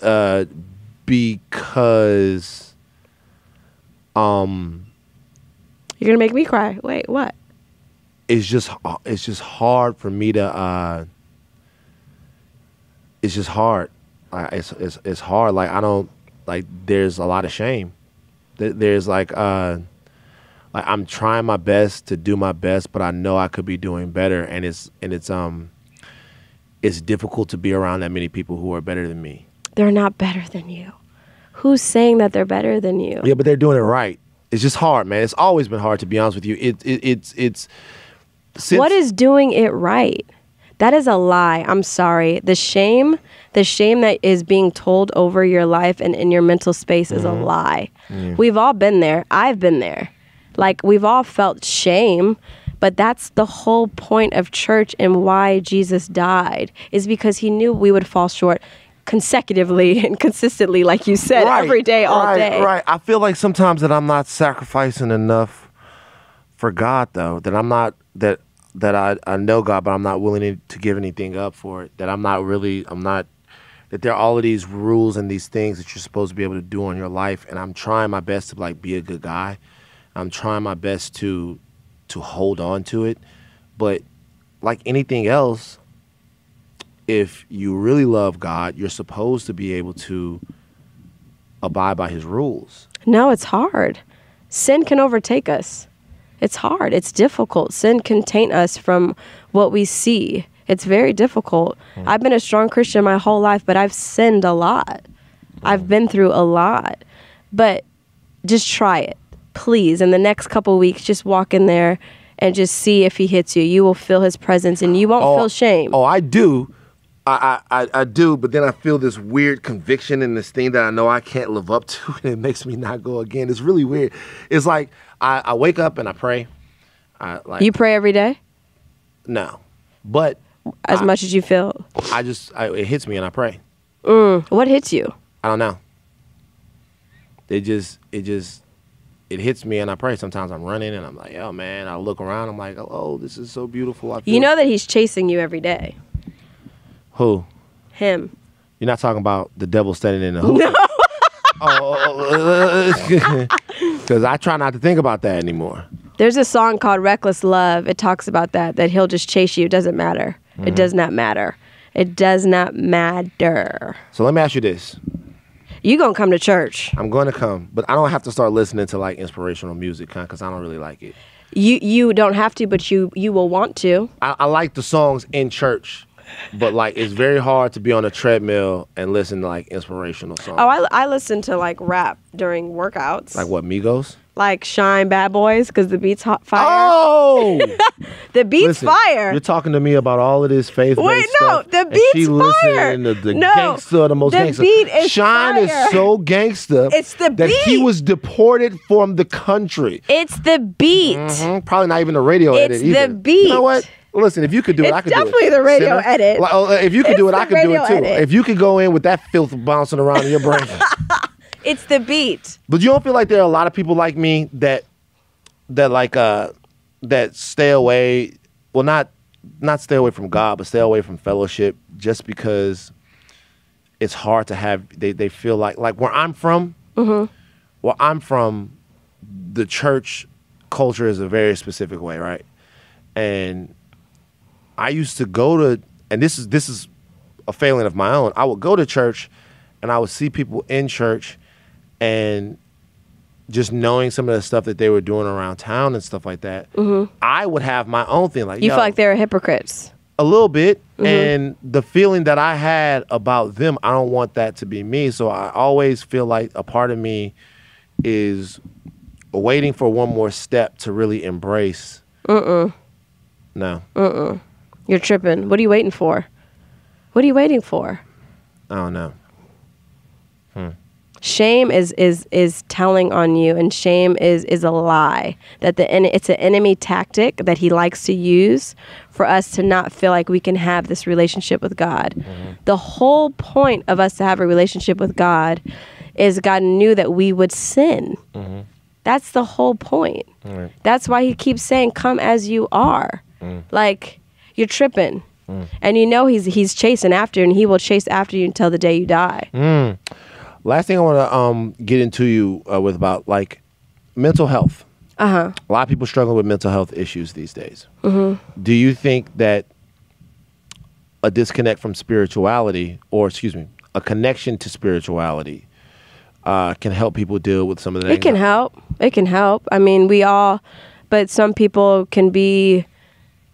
uh because um You're gonna make me cry. Wait, what? It's just it's just hard for me to uh it's just hard. Like it's it's it's hard. Like I don't like there's a lot of shame. There's like uh like I'm trying my best to do my best, but I know I could be doing better and it's and it's um it's difficult to be around that many people who are better than me. They're not better than you. Who's saying that they're better than you? Yeah, but they're doing it right. It's just hard, man. It's always been hard to be honest with you. It, it it's it's since, what is doing it right? That is a lie. I'm sorry. The shame, the shame that is being told over your life and in your mental space is a Mm-hmm. lie. We've all been there. I've been there. Like we've all felt shame, but that's the whole point of church and why Jesus died is because he knew we would fall short consecutively and consistently like you said Right, every day all right, day. Right. I feel like sometimes that I'm not sacrificing enough for God though. That I'm not that that I, I know God, but I'm not willing to, give anything up for it. That I'm not really I'm not that there are all of these rules and these things that you're supposed to be able to do in your life and I'm trying my best to like be a good guy. I'm trying my best to to hold on to it. But like anything else, if you really love God, you're supposed to be able to abide by his rules. No, it's hard. Sin can overtake us. It's hard. It's difficult. Sin can taint us from what we see. It's very difficult. Hmm. I've been a strong Christian my whole life, but I've sinned a lot. I've hmm. been through a lot. But just try it, please. In the next couple weeks, just walk in there and just see if he hits you. You will feel his presence and you won't oh, feel shame. Oh, I do. I, I, I- I do, but then I feel this weird conviction and this thing that I know I can't live up to, and it makes me not go again. It's really weird. It's like I, I wake up and I pray. I like You pray every day no, but as much as you feel. I just I, it hits me and I pray. Mm. What hits you? I don't know. It just it just it hits me and I pray. Sometimes I'm running and I'm like, oh man. I look around. I'm like, oh, this is so beautiful. I You know that he's chasing you every day. who? Him. You're not talking about the devil standing in the hoop. No. oh, oh, oh, oh because I try not to think about that anymore. There's a song called Reckless Love. It talks about that, that he'll just chase you. It doesn't matter. Mm-hmm. It does not matter. It does not matter. So let me ask you this: You gonna come to church. I'm going to come, but I don't have to start listening to like inspirational music, because I don't really like it. You you don't have to, but you you will want to. I, I like the songs in church, but like it's very hard to be on a treadmill and listen to like inspirational songs. Oh, I, I listen to like rap during workouts. like what Migos? like Shyne Bad Boys because the beat's hot fire. Oh, the beat's listen, fire. You're talking to me about all of this faith. Wait, no, stuff, the beat's fire. to the No, gangster, the most the gangster. beat is Shyne fire. is so gangster. It's the that he was deported from the country. It's the beat. Mhm, Probably not even a radio either. It's edit the either. You know what? Listen, if you could do it, It's I could do it. definitely the radio Sinner. edit. Like, oh, if you could do it, I could do it too. edit. If you could go in with that filth bouncing around in your brain. It's the beat. But you don't feel like there are a lot of people like me that that like uh that stay away well not not stay away from God, but stay away from fellowship just because it's hard to have they, they feel like like where I'm from where I'm from, the church culture is a very specific way, right? And I used to go to and this is this is a failing of my own. I would go to church and I would see people in church and just knowing some of the stuff that they were doing around town and stuff like that, mm-hmm. I would have my own thing. Like You yo, feel like they're hypocrites. a little bit, mm-hmm. and the feeling that I had about them, I don't want that to be me. So I always feel like a part of me is waiting for one more step to really embrace. Mm-mm. No, You're tripping. What are you waiting for? What are you waiting for? I don't know. Hmm. Shame is is is telling on you, and shame is is a lie. That the en- it's an enemy tactic that he likes to use for us to not feel like we can have this relationship with God. Mm-hmm. The whole point of us to have a relationship with God is God knew that we would sin. Mm-hmm. That's the whole point. Right. That's why he keeps saying, "Come as you are." Mm. Like you're tripping, and you know he's he's chasing after, you, and he will chase after you until the day you die. Last thing I want to um, get into you uh, with about like mental health. Uh huh. A lot of people struggle with mental health issues these days. Mm-hmm. Do you think that a disconnect from spirituality, or excuse me, a connection to spirituality, uh, can help people deal with some of the? It can help. It can help. I mean, we all, but some people can be,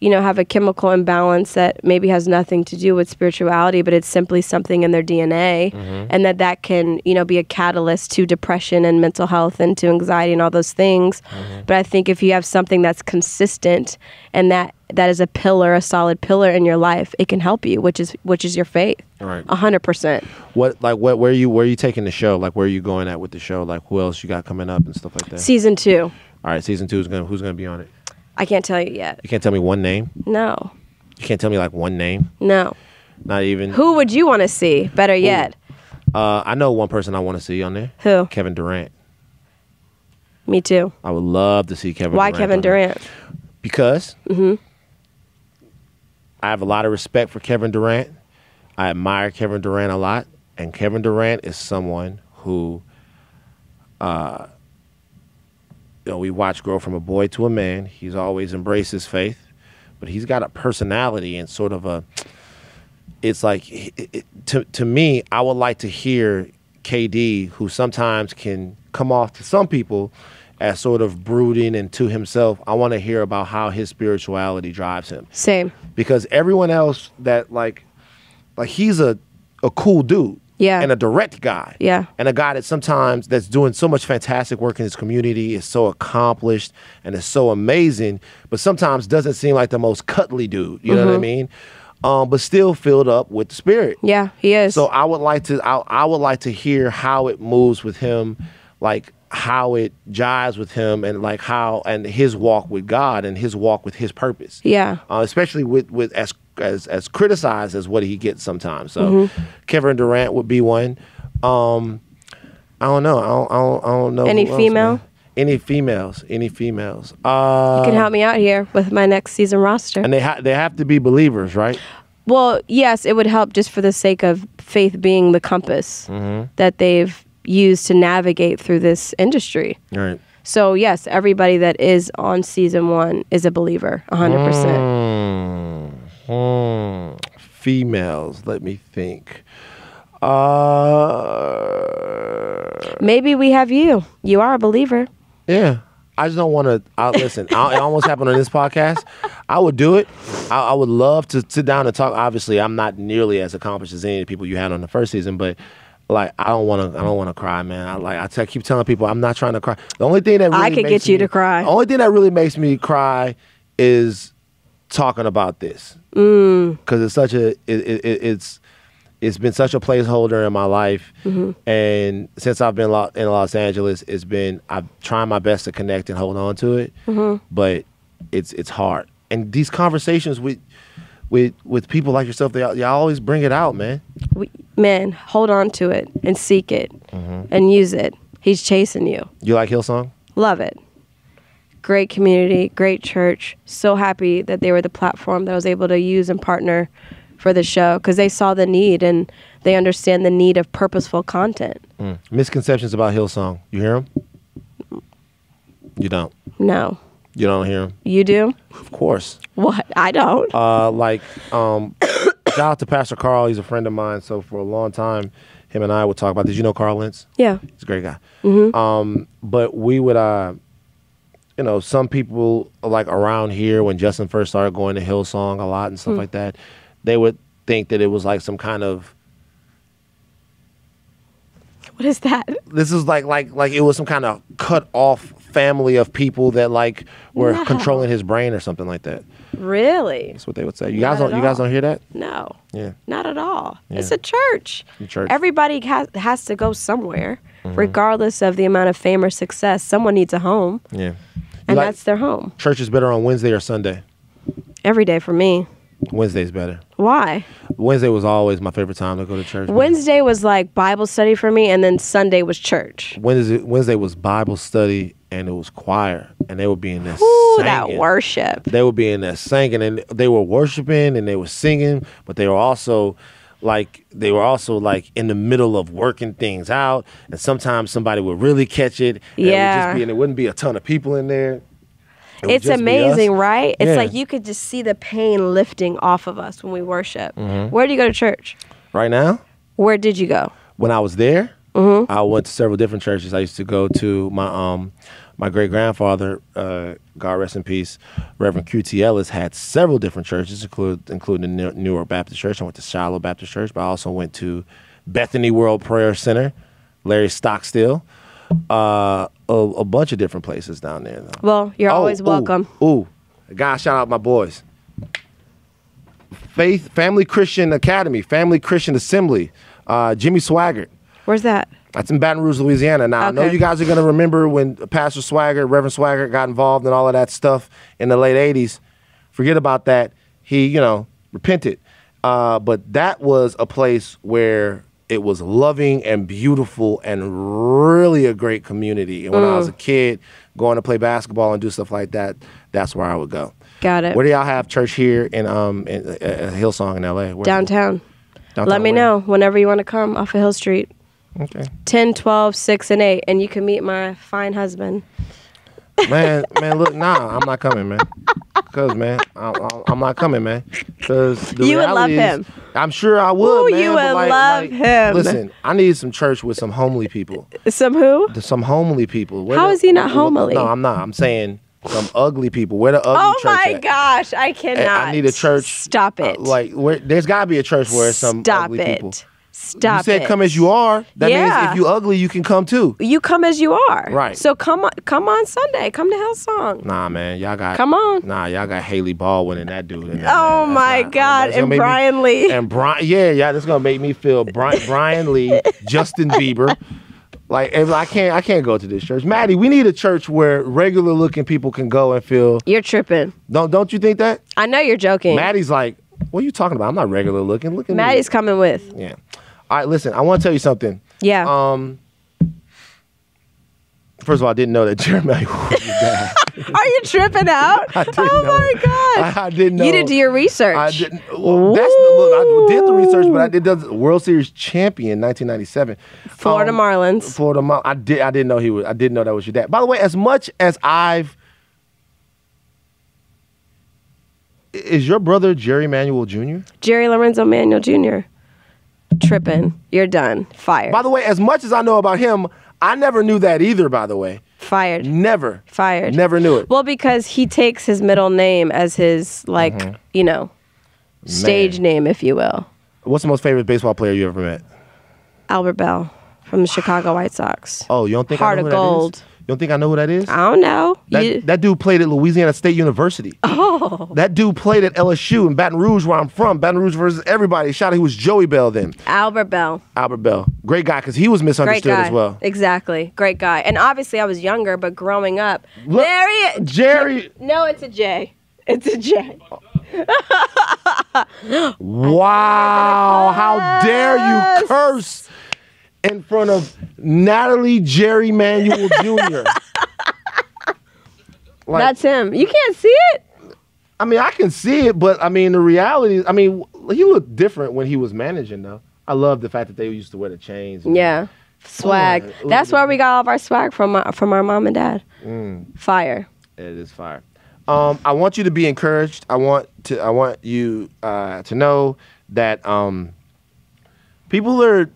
you know, have a chemical imbalance that maybe has nothing to do with spirituality, but it's simply something in their DNA, mm-hmm. and that that can, you know, be a catalyst to depression and mental health and to anxiety and all those things. Mm-hmm. But I think if you have something that's consistent and that that is a pillar, a solid pillar in your life, it can help you, which is which is your faith. Right. A hundred percent. What like what? Where you where you taking the show? Like where are you going at with the show? Like who else you got coming up and stuff like that? Season two. All right, season two is gonna who's gonna be on it? I can't tell you yet. You can't tell me one name. No. You can't tell me like one name. No. Not even. Who would you want to see? Better yet. Uh, I know one person I want to see on there. Who? Kevin Durant. Me too. I would love to see Kevin. Durant. Why Durant Kevin. Durant? Because I have a lot of respect for Kevin Durant. I admire Kevin Durant a lot, and Kevin Durant is someone who, uh, you know, we watch grow from a boy to a man. He's always embraced his faith, but he's got a personality and sort of a. It's like it, it, to to me, I would like to hear KD, who sometimes can come off to some people as sort of brooding and to himself. I want to hear about how his spirituality drives him Same. because everyone else that like like he's a a cool dude Yeah. and a direct guy Yeah. and a guy that sometimes that's doing so much fantastic work in his community is so accomplished and is so amazing but sometimes doesn't seem like the most cuddly dude you know what i mean um, but still filled up with the spirit Yeah, he is. so I would like to I, I would like to hear how it moves with him, like how it jives with him, and like how and his walk with God and his walk with his purpose. yeah. Uh, especially with with as as as criticized as what he gets sometimes. So Mm-hmm. Kevin Durant would be one. Um, I don't know. I don't, I don't, I don't know. Any who else, female? Any females? Any females? Uh, You can help me out here with my next season roster. and they ha- they have to be believers, right? well, yes, it would help just for the sake of faith being the compass Mm-hmm. that they've used to navigate through this industry. All right. So, yes, everybody that is on season one is a believer, 100%. Hmm. Hmm. Females, let me think. Uh, Maybe we have you. You are a believer. yeah. I just don't want to. I listen. I, it almost happened on this podcast. I would do it. I, I would love to sit down and talk. Obviously, I'm not nearly as accomplished as any of the people you had on the first season, but like I don't want to. I don't want to cry, man. I like I keep telling people I'm not trying to cry. The only thing that really I could get you me- to cry. The only thing that really makes me cry is talking about this Mm. because it's such a it, it, it- it's it's been such a placeholder in my life, Mm-hmm. and since I've been lo- in Los Angeles, it's been I'm trying my best to connect and hold on to it, Mm-hmm. but it's it's hard. And these conversations with with with people like yourself, they y'all always bring it out, man. We, man, hold on to it and seek it Mm-hmm. and use it. He's chasing you. You like Hillsong? Love it. Great community, great church. So happy that they were the platform that I was able to use and partner for the show because they saw the need and they understand the need of purposeful content. Misconceptions about Hillsong. You hear them? You don't. No, You don't hear them. you do? Of course. What? I don't. Uh, like, um, shout out to Pastor Carl. He's a friend of mine. So for a long time, him and I would talk about. Did you know Carl Lentz? yeah. He's a great guy. Um, but we would, uh, you know, some people like around here when Justin first started going to Hillsong a lot and stuff hmm. like that, they would think that it was like some kind of What is that? this is like like like it was some kind of cut off family of people that like were No. controlling his brain or something like that. Really? That's what they would say. You Not guys don't you guys don't hear that? No. Yeah. Not at all. It's a church. A church. Everybody has, has to go somewhere, Mm-hmm. regardless of the amount of fame or success. Someone needs a home, Yeah. You and like- that's their home. church is better on Wednesday or Sunday. Every day for me. Wednesday's better. Why? Wednesday was always my favorite time to go to church. man. Wednesday was like Bible study for me, and then Sunday was church. Wednesday Wednesday was Bible study and it was choir and they would be in there Ooh, that worship. They would be in there singing and they were worshiping and they were singing, but they were also like they were also like in the middle of working things out and sometimes somebody would really catch it. And It would Yeah. just be, and there wouldn't be a ton of people in there. It It's just be us. amazing, right? It's Yeah. like you could just see the pain lifting off of us when we worship. Mm-hmm. Where do you go to church? Right now, Where did you go? when I was there, Mm-hmm. I went to several different churches. I used to go to my um my great grandfather, uh, God rest in peace, Reverend QT Ellis had several different churches, include including the New- Newark Baptist Church. I went to Shiloh Baptist Church, but I also went to Bethany World Prayer Center, Larry Stockstill, uh, a, a bunch of different places down there. Though. Well, you're Oh, always ooh, welcome. Ooh, God, shout out my boys. Faith Family Christian Academy, Family Christian Assembly, uh, Jimmy Swaggart. Where's that? That's in Baton Rouge, Louisiana. Now I know you guys are gonna remember when Pastor Swaggart, Reverend Swaggart got involved in all of that stuff in the late '80s. Forget about that. He, you know, repented. Uh, but that was a place where it was loving and beautiful and really a great community. And when I was a kid, going to play basketball and do stuff like that, that's where I would go. Got it. Where do y'all have church here in um in, uh, uh, Hillsong in LA? Where- Downtown. downtown Let me where? know whenever you want to come off of Hill Street. Okay. 10, 12, 6, and 8. And you can meet my fine husband. man, man, look, nah, I'm not coming, man. Cause man, I, I'm not coming, man. Cause the You would love is- him. I'm sure I would. Ooh, man, you would like- love like, him. Listen, I need some church with some homely people. Some who? Some homely people. Where How the- is he not homely? No, I'm not. I'm saying some ugly people. Where the ugly Oh my at? gosh, I And cannot. I need a church. Stop uh, it. like, where there's got to be a church where some Stop ugly it. people. Stop you said it. come as you are. That means if you ugly, you can come too. You come as you are. Right. So come on, come on Sunday. Come to Hillsong. Nah, man, y'all got. Come on. Nah, y'all got Hailey Baldwin and that dude. In there, Oh man. My not- God, and make me- Brian Lee. And Brian, yeah, yeah, that's gonna make me feel Brian, Brian Lee, Justin Bieber. Like if I can't, I can't go to this church. Maddie, we need a church where regular looking people can go and feel. You're tripping. Don't don't you think that? I know you're joking. Maddie's like, what are you talking about? I'm not regular looking. Look at Maddie's me. coming with. Yeah. All right, listen. I want to tell you something. Yeah. Um. First of all, I didn't know that Jeremiah was your dad. Are you tripping out? I didn't oh know. my god. I, I didn't know. You didn't do your research. I didn't. Well, that's the look. I did the research, but I did the World Series champion, 1997. Florida Um, Marlins. Florida Mar- I did. I didn't know he was. I didn't know that was your dad. By the way, as much as I've, is your brother Jerry Manuel Jr. Jerry Lorenzo Manuel Jr. Tripping. You're done. Fired. By the way, as much as I know about him, I never knew that either. By the way, Fired. never, Fired. never knew it. Well, because he takes his middle name as his like, you know, stage Mm-hmm. Man. name, if you will. What's the most favorite baseball player you ever met? Albert Belle from the Chicago White Sox. Oh, you don't think Heart I know of who that is? gold. You don't think I know who that is? I don't know. That, You- that dude played at Louisiana State University. oh, That dude played at LSU in Baton Rouge, where I'm from. Baton Rouge versus everybody. Shot he was Joey Belle then. Albert Belle. Albert Belle. Great guy, because he was misunderstood as well. Exactly. Great guy. And obviously, I was younger, but growing up, Look, there he is. Jerry. No, it's a J. It's a J. Wow. How dare you curse in front of Natalie Jerry Manuel Jr. Like, That's him. You can't see it. I mean, I can see it, but I mean, the reality is, I mean, he looked different when he was managing, though. I love the fact that they used to wear the chains. and- Yeah. Swag. Boy, That's look where we got all of our swag from. Our, from our mom and dad. Mm. Fire. It is fire. Um, I want you to be encouraged. I want to. I want you uh, to know that um, people are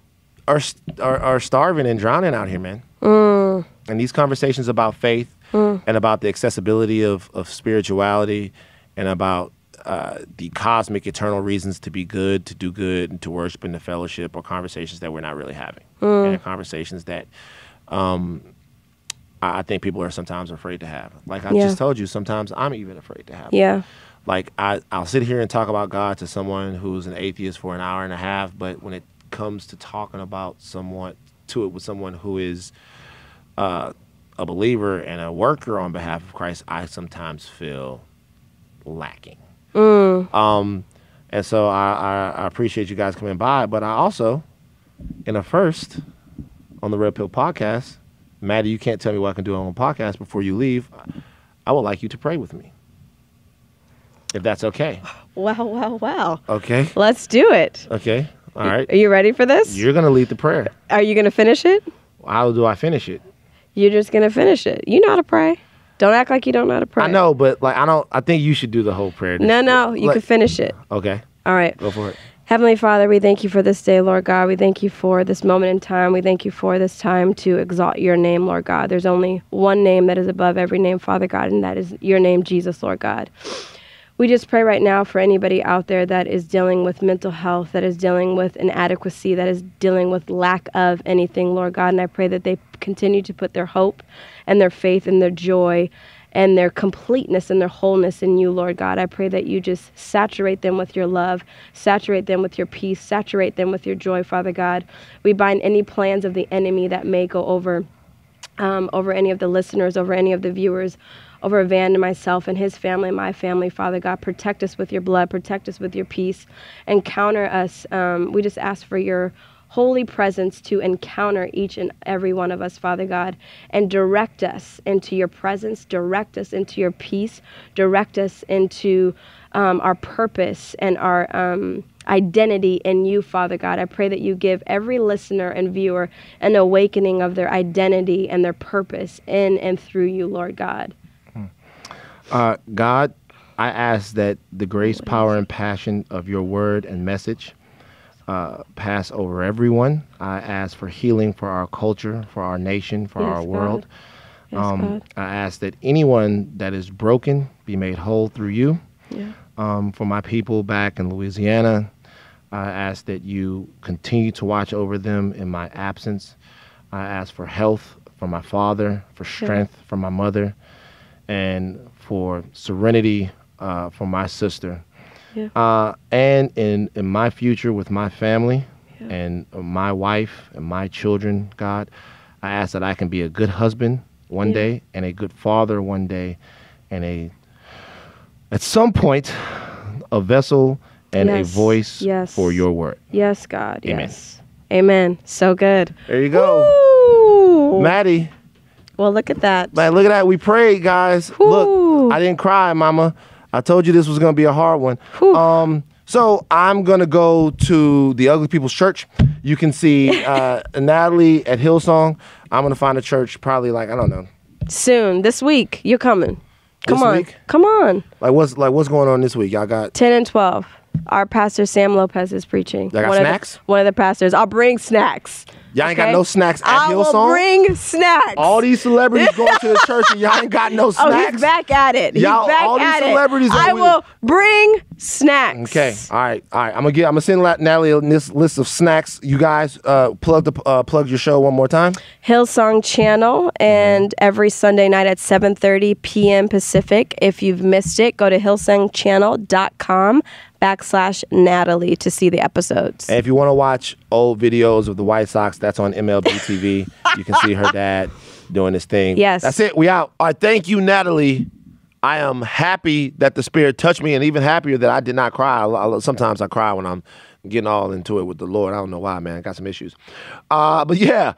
are, are are starving and drowning out here, man. Mm. And these conversations about faith and about the accessibility of of spirituality and about uh, the cosmic eternal reasons to be good, to do good, and to worship and to fellowship are conversations that we're not really having, and conversations that um, I I think people are sometimes afraid to have. Like I Yeah. just told you, sometimes I'm even afraid to have. Yeah. Like I, I'll sit here and talk about God to someone who's an atheist for an hour and a half, but when it comes to talking about someone to it with someone who is uh, a believer and a worker on behalf of Christ, I sometimes feel lacking. Um, and so I, I, I appreciate you guys coming by, but I also, in a first on the Red Pill podcast, Maddie, you can't tell me what I can do on a podcast before you leave. I would like you to pray with me, if that's okay. Wow, wow, wow. Okay. Let's do it. Okay. All right. Are you ready for this? You're gonna lead the prayer. Are you going to finish it? How do I finish it? You're just going to finish it. You know how to pray. Don't act like you don't know how to pray. I know, but like I don't. I think you should do the whole prayer. No, no. You Like- can finish it. Okay. All right. Go for it. Heavenly Father, we thank you for this day, Lord God. We thank you for this moment in time. We thank you for this time to exalt your name, Lord God. There's only one name that is above every name, Father God, and that is your name, Jesus, Lord God. We just pray right now for anybody out there that is dealing with mental health, that is dealing with inadequacy, that is dealing with lack of anything, Lord God. And I pray that they continue to put their hope and their faith and their joy and their completeness and their wholeness in you, Lord God. I pray that you just saturate them with your love, saturate them with your peace, saturate them with your joy, Father God. We bind any plans of the enemy that may go over um, over any of the listeners, over any of the viewers, over Van and myself and his family, my family, Father God. Protect us with your blood, protect us with your peace, encounter us. Um, we just ask for your holy presence to encounter each and every one of us, Father God, and direct us into your presence, direct us into your peace, direct us into um, our purpose and our. Um, identity in you, Father God. I pray that you give every listener and viewer an awakening of their identity and their purpose in and through you, Lord God. Uh, God, I ask that the grace, power, and passion of your word and message uh, pass over everyone. I ask for healing for our culture, for our nation, for Yes, our world. Yes, um. I ask that anyone that is broken be made whole through you. Yeah. Um, for my people back in Louisiana, I ask that you continue to watch over them in my absence. I ask for health for my father, for strength for my mother, and for serenity uh, for my sister. Yeah. Uh, and in, in my future with my family and my wife and my children, God, I ask that I can be a good husband one Yeah. day and a good father one day and a at some point a vessel and Yes, a voice yes. for your word. Yes, God. Amen. Yes. Amen. So good. There you go. Woo! Maddie, Well, look at that. man, look at that. We prayed, guys. Whew. Look, I didn't cry, mama. I told you this was gonna be a hard one. Whew. Um, so I'm gonna go to the Ugly People's Church. You can see uh, Natalie at Hillsong. I'm gonna find a church probably like I don't know. Soon, this week, you're coming. Come This on. week? Come on. Like what's like what's going on this week? Y'all got 10 and 12. Our pastor Sam Lopez is preaching. Y'all got one snacks? Of the, one of the pastors. I'll bring snacks. Y'all ain't got no snacks at I will Hillsong? bring snacks. All these celebrities going to the church and y'all ain't got no Oh, snacks. he's back at it. He's Y'all- back all these at celebrities it. I with- will bring snacks. Okay, all right, all right. I'm gonna get. I'm gonna send Natalie a list, list of snacks. You guys, uh, plug the uh, plug your show one more time. Hillsong Channel, and every Sunday night at 7:30 p.m. Pacific. If you've missed it, go to hillsongchannel.com backslash Natalie to see the episodes. And if you want to watch old videos of the White Sox, that's on MLB TV. you can see her dad doing this thing. Yes. That's it. We out. All right. Thank you, Natalie. I am happy that the Spirit touched me, and even happier that I did not cry. I- sometimes I cry when I'm getting all into it with the Lord. I don't know why, man. I got some issues. Uh, but yeah,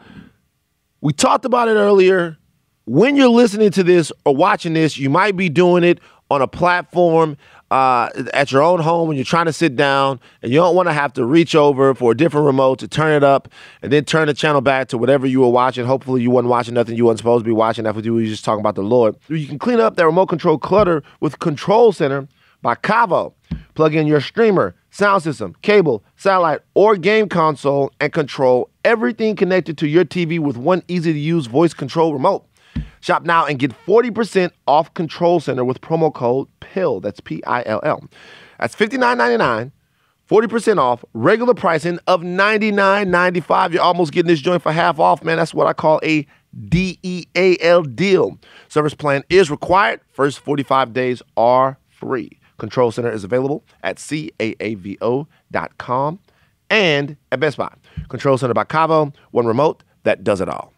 we talked about it earlier. When you're listening to this or watching this, you might be doing it on a platform uh, at your own home when you're trying to sit down and you don't want to have to reach over for a different remote to turn it up and then turn the channel back to whatever you were watching. Hopefully, you wasn't watching nothing you weren't supposed to be watching. That's what you were just talking about the Lord. You can clean up that remote control clutter with Control Center by Caavo. Plug in your streamer, sound system, cable, satellite, or game console and control everything connected to your TV with one easy to use voice control remote. Shop now and get 40% off Control Center with promo code PILL. That's P I L L. That's $59.99, 40% off, regular pricing of $99.95. You're almost getting this joint for half off, man. That's what I call a DEAL deal. Service plan is required. First 45 days are free. Control Center is available at caavo.com and at Best Buy. Control Center by Caavo, one remote that does it all.